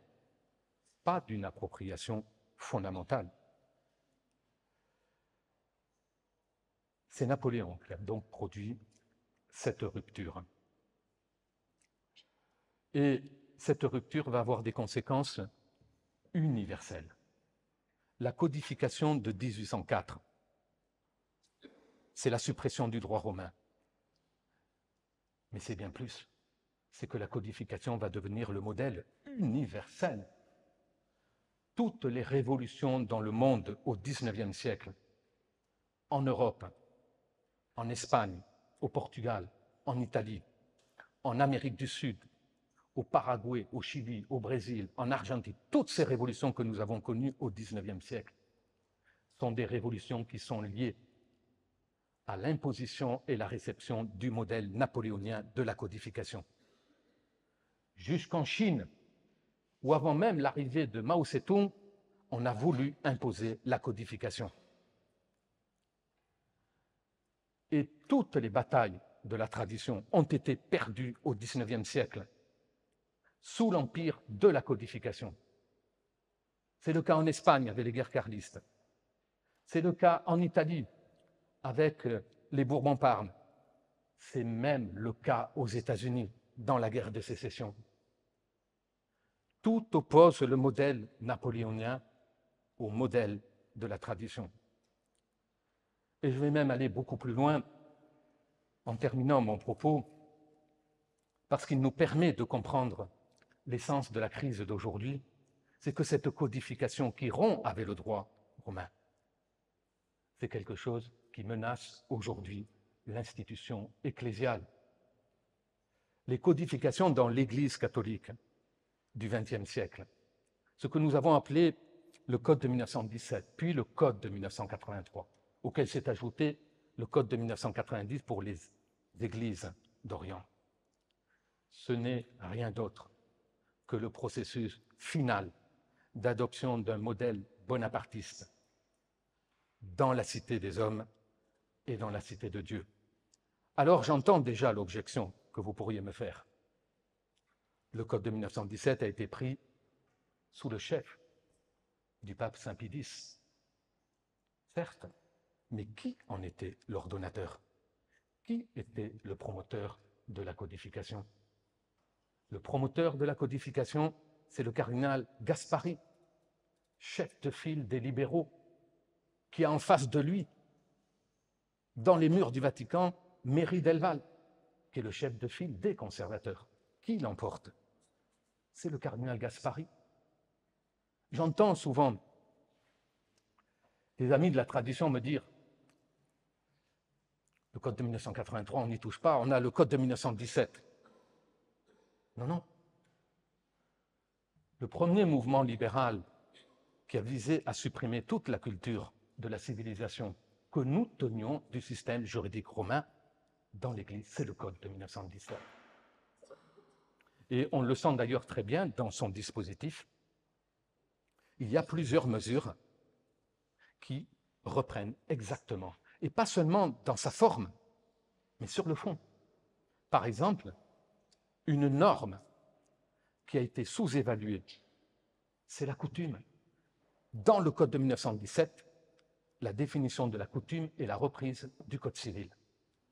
pas d'une appropriation fondamentale. C'est Napoléon qui a donc produit cette rupture. Et cette rupture va avoir des conséquences universelles. La codification de 1804 c'est la suppression du droit romain. Mais c'est bien plus. C'est que la codification va devenir le modèle universel. Toutes les révolutions dans le monde au XIXe siècle, en Europe, en Espagne, au Portugal, en Italie, en Amérique du Sud, au Paraguay, au Chili, au Brésil, en Argentine, toutes ces révolutions que nous avons connues au XIXe siècle sont des révolutions qui sont liées à l'imposition et la réception du modèle napoléonien de la codification. Jusqu'en Chine, où avant même l'arrivée de Mao Zedong, on a voulu imposer la codification. Et toutes les batailles de la tradition ont été perdues au XIXe siècle, sous l'empire de la codification. C'est le cas en Espagne avec les guerres carlistes. C'est le cas en Italie avec euh, les Bourbons-Parme. C'est même le cas aux États-Unis dans la guerre de sécession. Tout oppose le modèle napoléonien au modèle de la tradition. Et je vais même aller beaucoup plus loin en terminant mon propos, parce qu'il nous permet de comprendre l'essence de la crise d'aujourd'hui, c'est que cette codification qui rompt avec le droit romain, c'est quelque chose qui menace aujourd'hui l'institution ecclésiale. Les codifications dans l'Église catholique du XXe siècle, ce que nous avons appelé le Code de 1917, puis le Code de 1983, auquel s'est ajouté le Code de 1990 pour les églises d'Orient. Ce n'est rien d'autre que le processus final d'adoption d'un modèle bonapartiste dans la cité des hommes et dans la cité de Dieu. Alors j'entends déjà l'objection que vous pourriez me faire. Le Code de 1917 a été pris sous le chef du pape Saint Pie Certes, mais qui en était l'ordonnateur? Qui était le promoteur de la codification? Le promoteur de la codification, c'est le cardinal Gaspari, chef de file des libéraux, qui a en face de lui dans les murs du Vatican Méry Delval, qui est le chef de file des conservateurs. Qui l'emporte? C'est le cardinal Gaspari. J'entends souvent des amis de la tradition me dire le code de 1983, on n'y touche pas, on a le code de 1917. Non, non. Le premier mouvement libéral qui a visé à supprimer toute la culture de la civilisation que nous tenions du système juridique romain dans l'Église, c'est le Code de 1917. Et on le sent d'ailleurs très bien dans son dispositif. Il y a plusieurs mesures qui reprennent exactement, et pas seulement dans sa forme, mais sur le fond. Par exemple, une norme qui a été sous-évaluée, c'est la coutume. Dans le Code de 1917, la définition de la coutume est la reprise du Code civil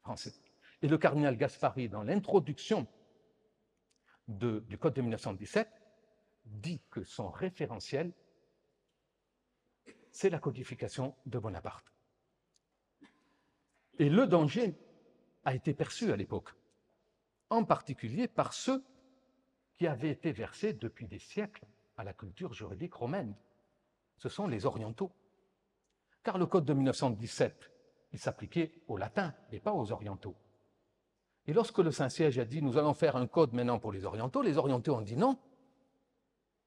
français. Et le cardinal Gaspari, dans l'introduction du Code de 1917, dit que son référentiel, c'est la codification de Bonaparte. Et le danger a été perçu à l'époque, en particulier par ceux qui avaient été versés depuis des siècles à la culture juridique romaine. Ce sont les orientaux. Car le Code de 1917, il s'appliquait aux latins et pas aux orientaux. Et lorsque le Saint-Siège a dit nous allons faire un code maintenant pour les orientaux, les orientaux ont dit non,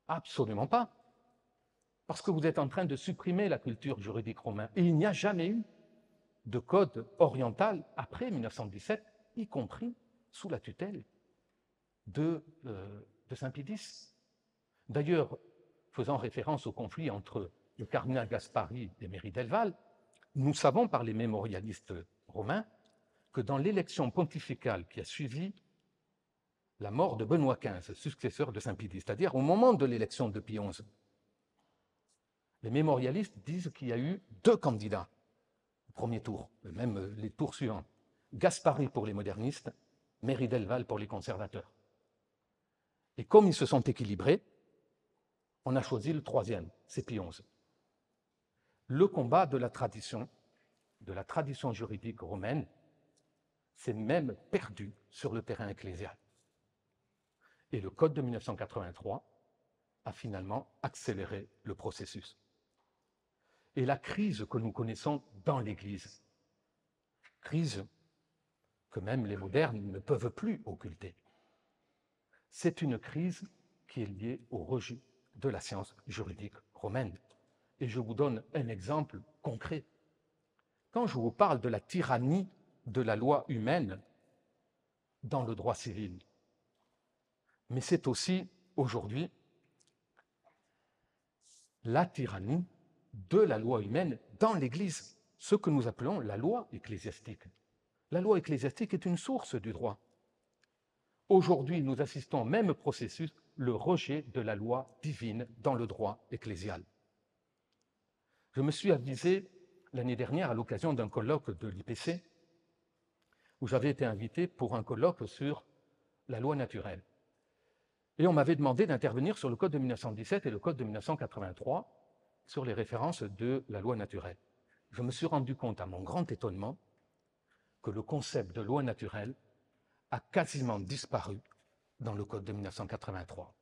absolument pas. Parce que vous êtes en train de supprimer la culture juridique romaine. Et il n'y a jamais eu de code oriental après 1917, y compris sous la tutelle de, euh, de Saint-Pédis. D'ailleurs, faisant référence au conflit entre le cardinal Gaspari et Méry Delval, nous savons par les mémorialistes romains que dans l'élection pontificale qui a suivi la mort de Benoît XV, successeur de Saint-Pédis, c'est-à-dire au moment de l'élection de Pie XI, les mémorialistes disent qu'il y a eu deux candidats au premier tour, même les tours suivants. Gaspari pour les modernistes, Méry Delval pour les conservateurs. Et comme ils se sont équilibrés, on a choisi le troisième, c'est Pie XI. Le combat de la tradition, de la tradition juridique romaine, s'est même perdu sur le terrain ecclésial. Et le Code de 1983 a finalement accéléré le processus. Et la crise que nous connaissons dans l'Église, crise que même les modernes ne peuvent plus occulter, c'est une crise qui est liée au rejet de la science juridique romaine. Et je vous donne un exemple concret. Quand je vous parle de la tyrannie de la loi humaine dans le droit civil, mais c'est aussi aujourd'hui la tyrannie de la loi humaine dans l'Église, ce que nous appelons la loi ecclésiastique. La loi ecclésiastique est une source du droit. Aujourd'hui, nous assistons au même processus, le rejet de la loi divine dans le droit ecclésial. Je me suis avisé l'année dernière à l'occasion d'un colloque de l'IPC, où j'avais été invité pour un colloque sur la loi naturelle. Et on m'avait demandé d'intervenir sur le Code de 1917 et le Code de 1983 sur les références de la loi naturelle. Je me suis rendu compte, à mon grand étonnement, que le concept de loi naturelle a quasiment disparu dans le Code de 1983,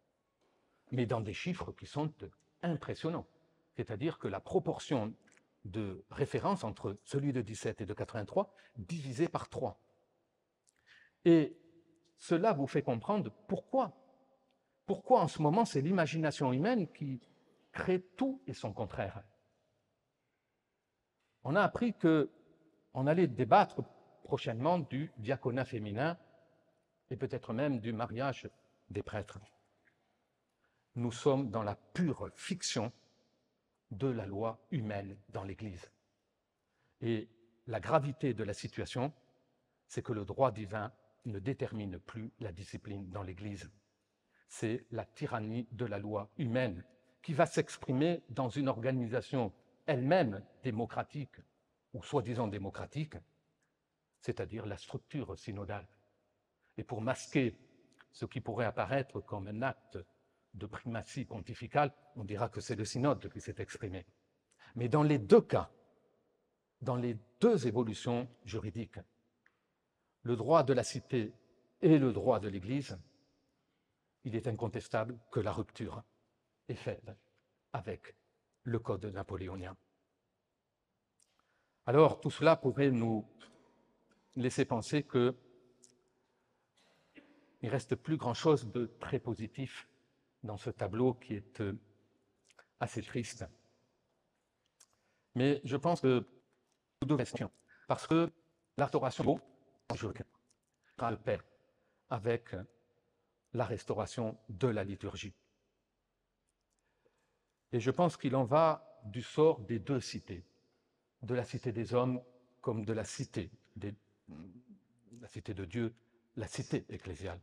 mais dans des chiffres qui sont impressionnants. C'est-à-dire que la proportion de référence entre celui de 17 et de 83 divisé par 3. Et cela vous fait comprendre pourquoi. Pourquoi en ce moment c'est l'imagination humaine qui crée tout et son contraire. On a appris que on allait débattre prochainement du diaconat féminin et peut-être même du mariage des prêtres. Nous sommes dans la pure fiction de la loi humaine dans l'Église. Et la gravité de la situation, c'est que le droit divin ne détermine plus la discipline dans l'Église. C'est la tyrannie de la loi humaine qui va s'exprimer dans une organisation elle-même démocratique ou soi-disant démocratique, c'est-à-dire la structure synodale. Et pour masquer ce qui pourrait apparaître comme un acte de primatie pontificale, on dira que c'est le synode qui s'est exprimé. Mais dans les deux cas, dans les deux évolutions juridiques, le droit de la cité et le droit de l'Église, il est incontestable que la rupture est faite. avec le Code napoléonien. Alors tout cela pourrait nous laisser penser que il reste plus grand-chose de très positif dans ce tableau qui est euh, assez triste. Mais je pense que deux questions, parce que je le paix avec la restauration de la liturgie. Et je pense qu'il en va du sort des deux cités, de la cité des hommes comme de la cité, la cité de Dieu, la cité ecclésiale.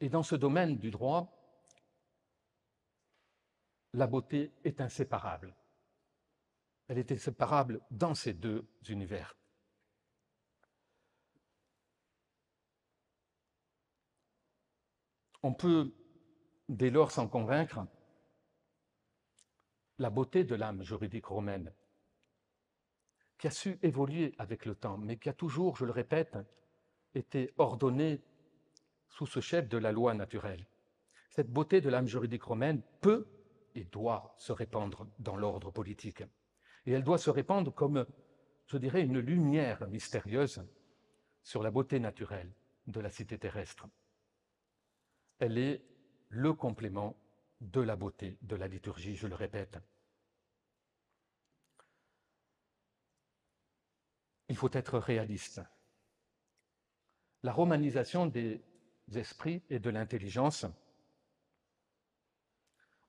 Et dans ce domaine du droit, la beauté est inséparable. Elle est inséparable dans ces deux univers. On peut dès lors s'en convaincre la beauté de l'âme juridique romaine, qui a su évoluer avec le temps, mais qui a toujours, je le répète, été ordonnée sous ce chef de la loi naturelle. Cette beauté de l'âme juridique romaine peut et doit se répandre dans l'ordre politique. Et elle doit se répandre comme, je dirais, une lumière mystérieuse sur la beauté naturelle de la cité terrestre. Elle est le complément de la beauté de la liturgie, je le répète. Il faut être réaliste. La romanisation des esprits et de l'intelligence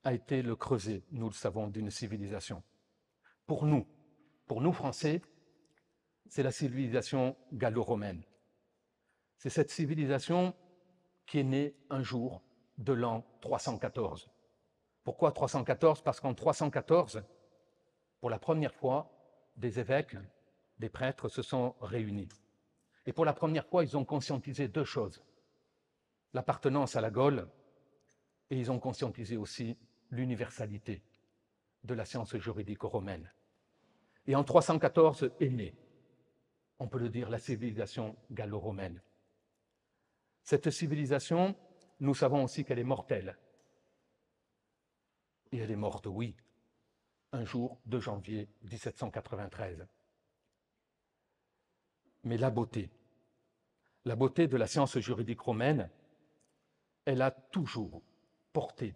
a été le creuset, nous le savons, d'une civilisation. Pour nous, pour nous Français, c'est la civilisation gallo-romaine. C'est cette civilisation qui est née un jour de l'an 314. Pourquoi 314 Parce qu'en 314, pour la première fois, des évêques, des prêtres se sont réunis. Et pour la première fois, ils ont conscientisé deux choses. L'appartenance à la Gaule, et ils ont conscientisé aussi l'universalité de la science juridique romaine. Et en 314 est née, on peut le dire, la civilisation gallo-romaine. Cette civilisation, nous savons aussi qu'elle est mortelle. Et elle est morte, oui, un jour de janvier 1793. Mais la beauté, la beauté de la science juridique romaine, elle a toujours porté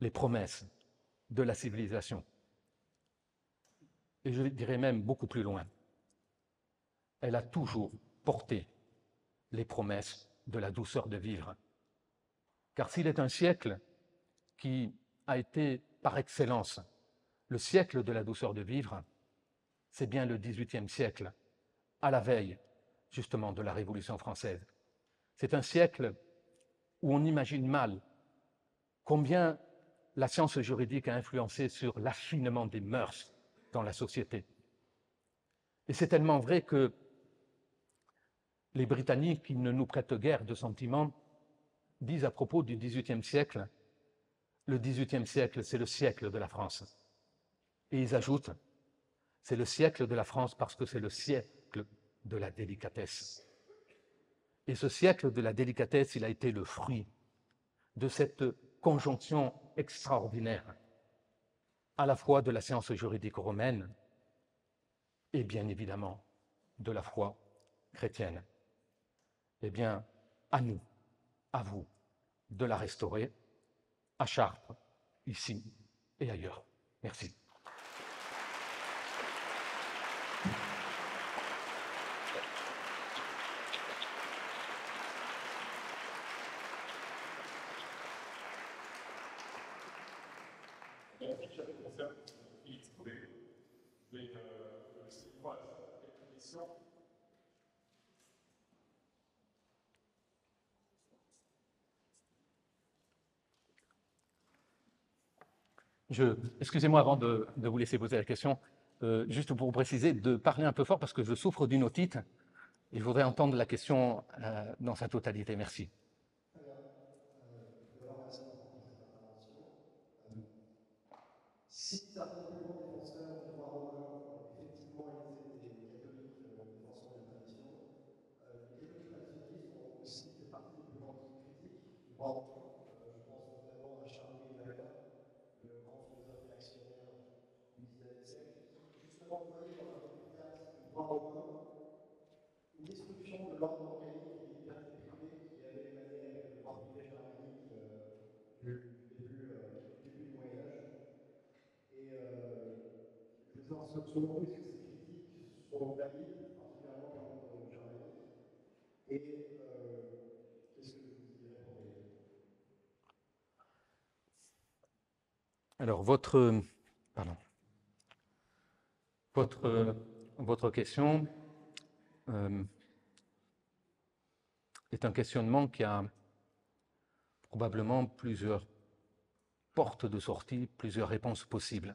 les promesses de la civilisation. Et je dirais même beaucoup plus loin. Elle a toujours porté les promesses de la douceur de vivre. Car s'il est un siècle qui a été par excellence le siècle de la douceur de vivre, c'est bien le XVIIIe siècle, à la veille justement de la Révolution française. C'est un siècle où on imagine mal combien la science juridique a influencé sur l'affinement des mœurs dans la société. Et c'est tellement vrai que les Britanniques, qui ne nous prêtent guère de sentiments, disent à propos du XVIIIe siècle, le XVIIIe siècle, c'est le siècle de la France. Et ils ajoutent, c'est le siècle de la France parce que c'est le siècle de la délicatesse. Et ce siècle de la délicatesse, il a été le fruit de cette conjonction extraordinaire à la fois de la science juridique romaine et bien évidemment de la foi chrétienne. Eh bien, à nous, à vous, de la restaurer, à Chartres, ici et ailleurs. Merci. Excusez-moi avant de, vous laisser poser la question, euh, juste pour préciser, de parler un peu fort parce que je souffre d'une otite et je voudrais entendre la question euh, dans sa totalité. Merci. Je pense notamment à Charles-Louis le grand philosophe réactionnaire du 19e siècle, qui dans une destruction de l'ordre organique et qui avait émané le germanique début, début du Moyen-Âge. Et Alors, votre, pardon, votre, votre question euh, est un questionnement qui a probablement plusieurs portes de sortie, plusieurs réponses possibles.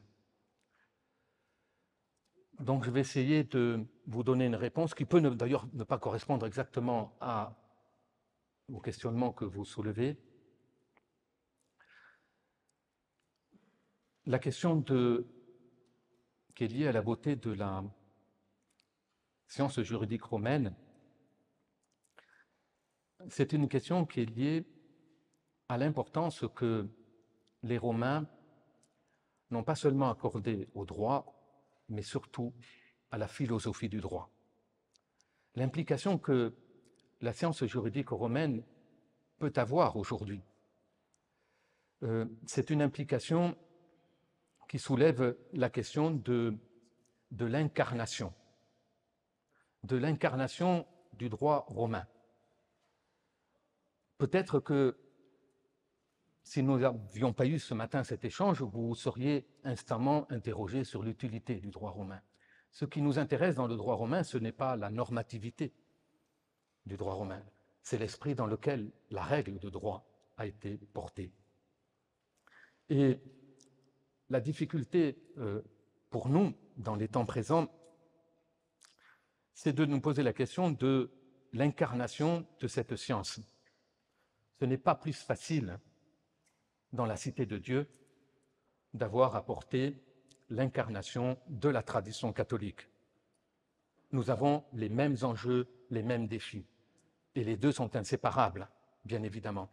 Donc je vais essayer de vous donner une réponse qui peut d'ailleurs ne pas correspondre exactement à, au questionnement que vous soulevez. La question qui est liée à la beauté de la science juridique romaine, c'est une question qui est liée à l'importance que les Romains n'ont pas seulement accordée au droit, mais surtout à la philosophie du droit. L'implication que la science juridique romaine peut avoir aujourd'hui, euh, c'est une implication qui soulève la question de, l'incarnation, de l'incarnation du droit romain. Peut-être que si nous n'avions pas eu ce matin cet échange, vous vous seriez instamment interrogé sur l'utilité du droit romain. Ce qui nous intéresse dans le droit romain, ce n'est pas la normativité du droit romain, c'est l'esprit dans lequel la règle de droit a été portée. Et la difficulté euh, pour nous, dans les temps présents, c'est de nous poser la question de l'incarnation de cette science. Ce n'est pas plus facile dans la cité de Dieu d'avoir apporté l'incarnation de la tradition catholique. Nous avons les mêmes enjeux, les mêmes défis, et les deux sont inséparables, bien évidemment.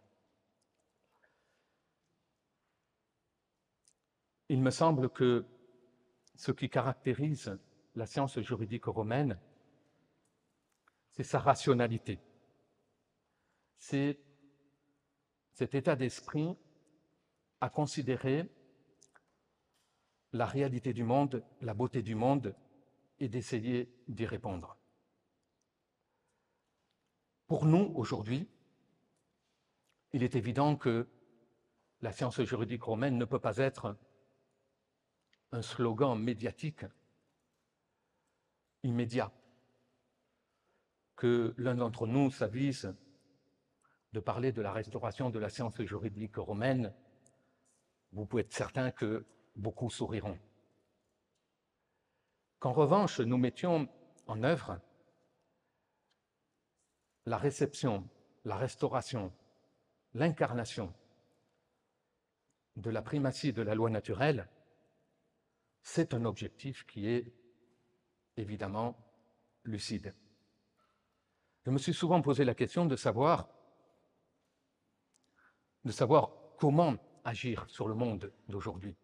Il me semble que ce qui caractérise la science juridique romaine, c'est sa rationalité. C'est cet état d'esprit à considérer la réalité du monde, la beauté du monde, et d'essayer d'y répondre. Pour nous, aujourd'hui, il est évident que la science juridique romaine ne peut pas être un slogan médiatique immédiat, que l'un d'entre nous s'avise de parler de la restauration de la science juridique romaine vous pouvez être certain que beaucoup souriront. Qu'en revanche, nous mettions en œuvre la réception, la restauration, l'incarnation de la primatie de la loi naturelle, c'est un objectif qui est évidemment lucide. Je me suis souvent posé la question de savoir, comment agir sur le monde d'aujourd'hui.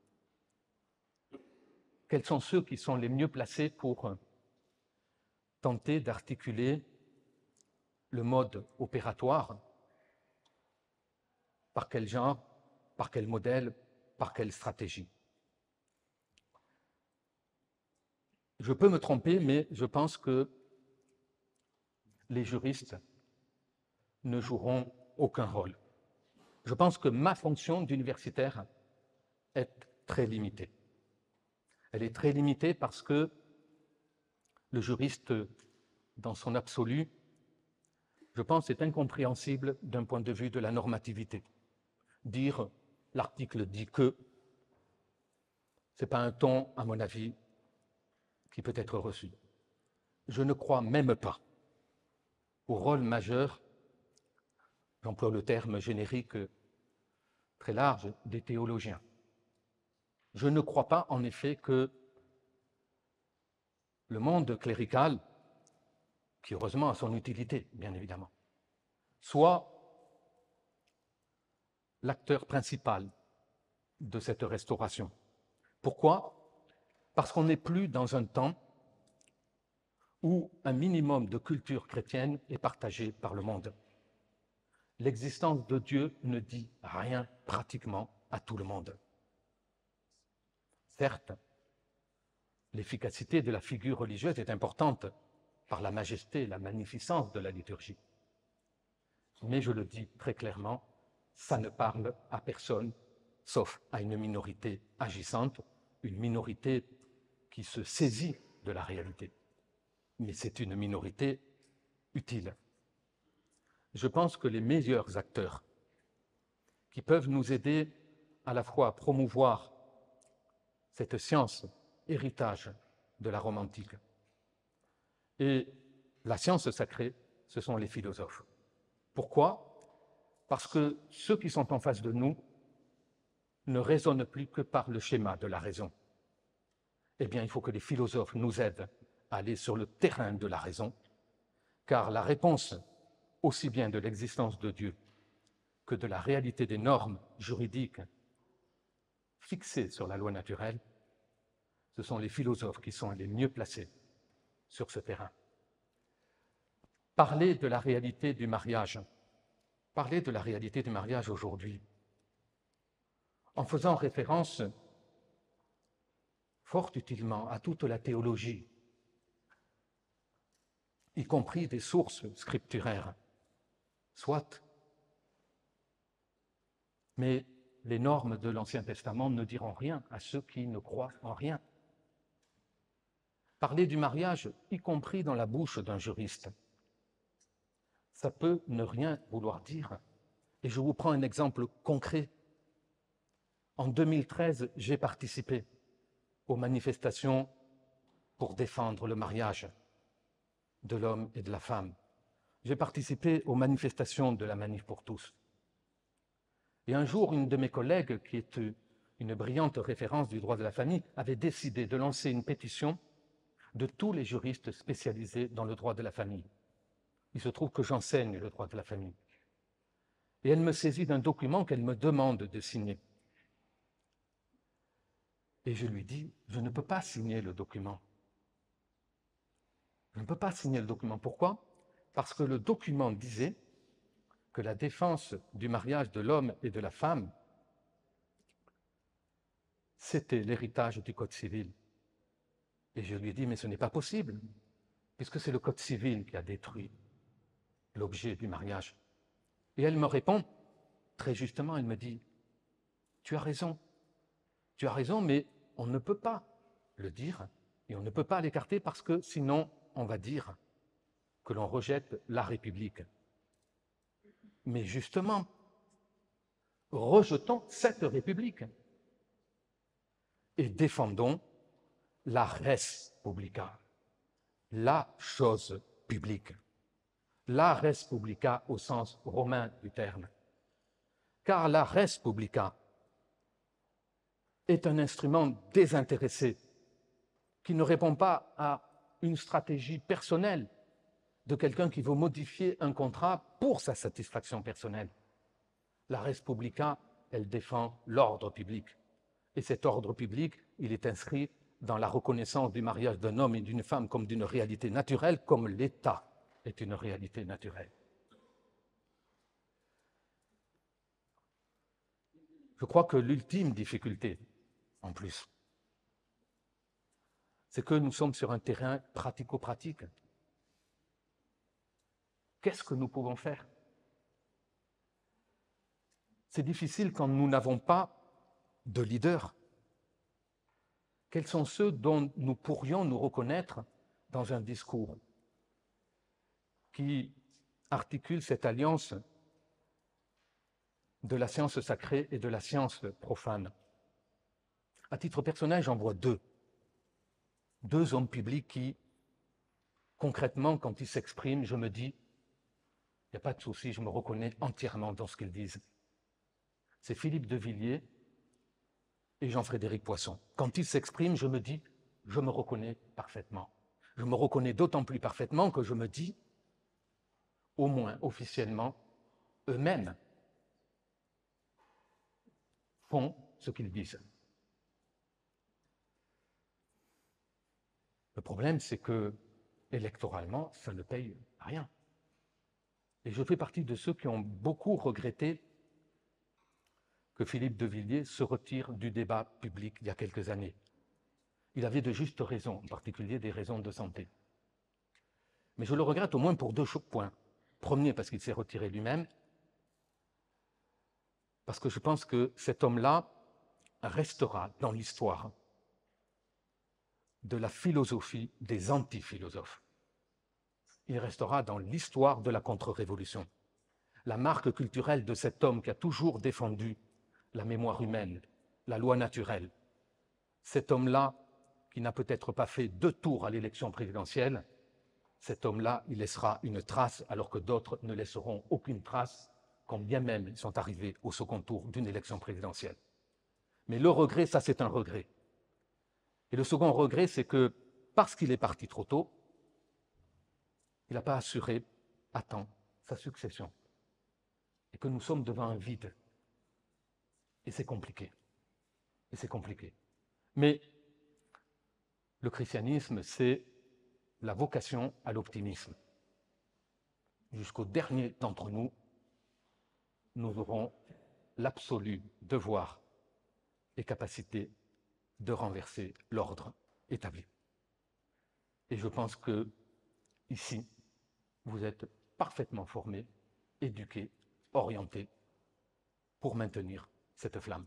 Quels sont ceux qui sont les mieux placés pour tenter d'articuler le mode opératoire? Par quel genre Par quel modèle Par quelle stratégie? Je peux me tromper, mais je pense que les juristes ne joueront aucun rôle je pense que ma fonction d'universitaire est très limitée. Elle est très limitée parce que le juriste, dans son absolu, je pense, est incompréhensible d'un point de vue de la normativité. Dire l'article dit que, ce n'est pas un ton, à mon avis, qui peut être reçu. Je ne crois même pas au rôle majeur, j'emploie le terme générique très large des théologiens. Je ne crois pas, en effet, que le monde clérical, qui heureusement a son utilité, bien évidemment, soit l'acteur principal de cette restauration. Pourquoi? Parce qu'on n'est plus dans un temps où un minimum de culture chrétienne est partagé par le monde. L'existence de Dieu ne dit rien pratiquement à tout le monde. Certes, l'efficacité de la figure religieuse est importante par la majesté, la magnificence de la liturgie. Mais je le dis très clairement, ça ne parle à personne, sauf à une minorité agissante, une minorité qui se saisit de la réalité. Mais c'est une minorité utile. Je pense que les meilleurs acteurs qui peuvent nous aider à la fois à promouvoir cette science, héritage de la Rome antique, et la science sacrée, ce sont les philosophes. Pourquoi? Parce que ceux qui sont en face de nous ne raisonnent plus que par le schéma de la raison. Eh bien, il faut que les philosophes nous aident à aller sur le terrain de la raison, car la réponse aussi bien de l'existence de Dieu que de la réalité des normes juridiques fixées sur la loi naturelle, ce sont les philosophes qui sont les mieux placés sur ce terrain. Parler de la réalité du mariage, parler de la réalité du mariage aujourd'hui, en faisant référence fort utilement à toute la théologie, y compris des sources scripturaires, soit. Mais les normes de l'Ancien Testament ne diront rien à ceux qui ne croient en rien. Parler du mariage, y compris dans la bouche d'un juriste, ça peut ne rien vouloir dire. Et je vous prends un exemple concret. En 2013, j'ai participé aux manifestations pour défendre le mariage de l'homme et de la femme. J'ai participé aux manifestations de la Manif pour tous. Et un jour, une de mes collègues, qui est une brillante référence du droit de la famille, avait décidé de lancer une pétition de tous les juristes spécialisés dans le droit de la famille. Il se trouve que j'enseigne le droit de la famille. Et elle me saisit d'un document qu'elle me demande de signer. Et je lui dis, je ne peux pas signer le document. Je ne peux pas signer le document. Pourquoi? Parce que le document disait que la défense du mariage de l'homme et de la femme, c'était l'héritage du Code civil. Et je lui ai dit, mais ce n'est pas possible, puisque c'est le Code civil qui a détruit l'objet du mariage. Et elle me répond, très justement, elle me dit, tu as raison, tu as raison, mais on ne peut pas le dire et on ne peut pas l'écarter parce que sinon on va dire que l'on rejette la République. Mais justement, rejetons cette République et défendons la res publica, la chose publique, la res publica au sens romain du terme. Car la res publica est un instrument désintéressé qui ne répond pas à une stratégie personnelle de quelqu'un qui veut modifier un contrat pour sa satisfaction personnelle. La res publica, elle défend l'ordre public. Et cet ordre public, il est inscrit dans la reconnaissance du mariage d'un homme et d'une femme comme d'une réalité naturelle, comme l'État est une réalité naturelle. Je crois que l'ultime difficulté, en plus, c'est que nous sommes sur un terrain pratico-pratique. Qu'est-ce que nous pouvons faire? C'est difficile quand nous n'avons pas de leader. Quels sont ceux dont nous pourrions nous reconnaître dans un discours qui articule cette alliance de la science sacrée et de la science profane? À titre personnel, j'en vois deux deux hommes publics qui, concrètement, quand ils s'expriment, je me dis, il n'y a pas de souci, je me reconnais entièrement dans ce qu'ils disent. C'est Philippe de Villiers et Jean-Frédéric Poisson. Quand ils s'expriment, je me dis, je me reconnais parfaitement. Je me reconnais d'autant plus parfaitement que je me dis, au moins officiellement, eux-mêmes font ce qu'ils disent. Le problème, c'est que électoralement, ça ne paye rien. Et je fais partie de ceux qui ont beaucoup regretté que Philippe de Villiers se retire du débat public il y a quelques années. Il avait de justes raisons, en particulier des raisons de santé. Mais je le regrette au moins pour deux points. Premier, parce qu'il s'est retiré lui-même, parce que je pense que cet homme-là restera dans l'histoire de la philosophie des anti-philosophes. Il restera dans l'histoire de la contre-révolution. La marque culturelle de cet homme qui a toujours défendu la mémoire humaine, la loi naturelle. Cet homme-là, qui n'a peut-être pas fait deux tours à l'élection présidentielle, cet homme-là, il laissera une trace alors que d'autres ne laisseront aucune trace, quand bien même ils sont arrivés au second tour d'une élection présidentielle. Mais le regret, ça c'est un regret. Et le second regret, c'est que parce qu'il est parti trop tôt, il n'a pas assuré à temps sa succession. Et que nous sommes devant un vide. Et c'est compliqué. Et c'est compliqué. Mais le christianisme, c'est la vocation à l'optimisme. Jusqu'au dernier d'entre nous, nous aurons l'absolu devoir et capacité de renverser l'ordre établi. Et je pense que ici, vous êtes parfaitement formés, éduqués, orientés pour maintenir cette flamme.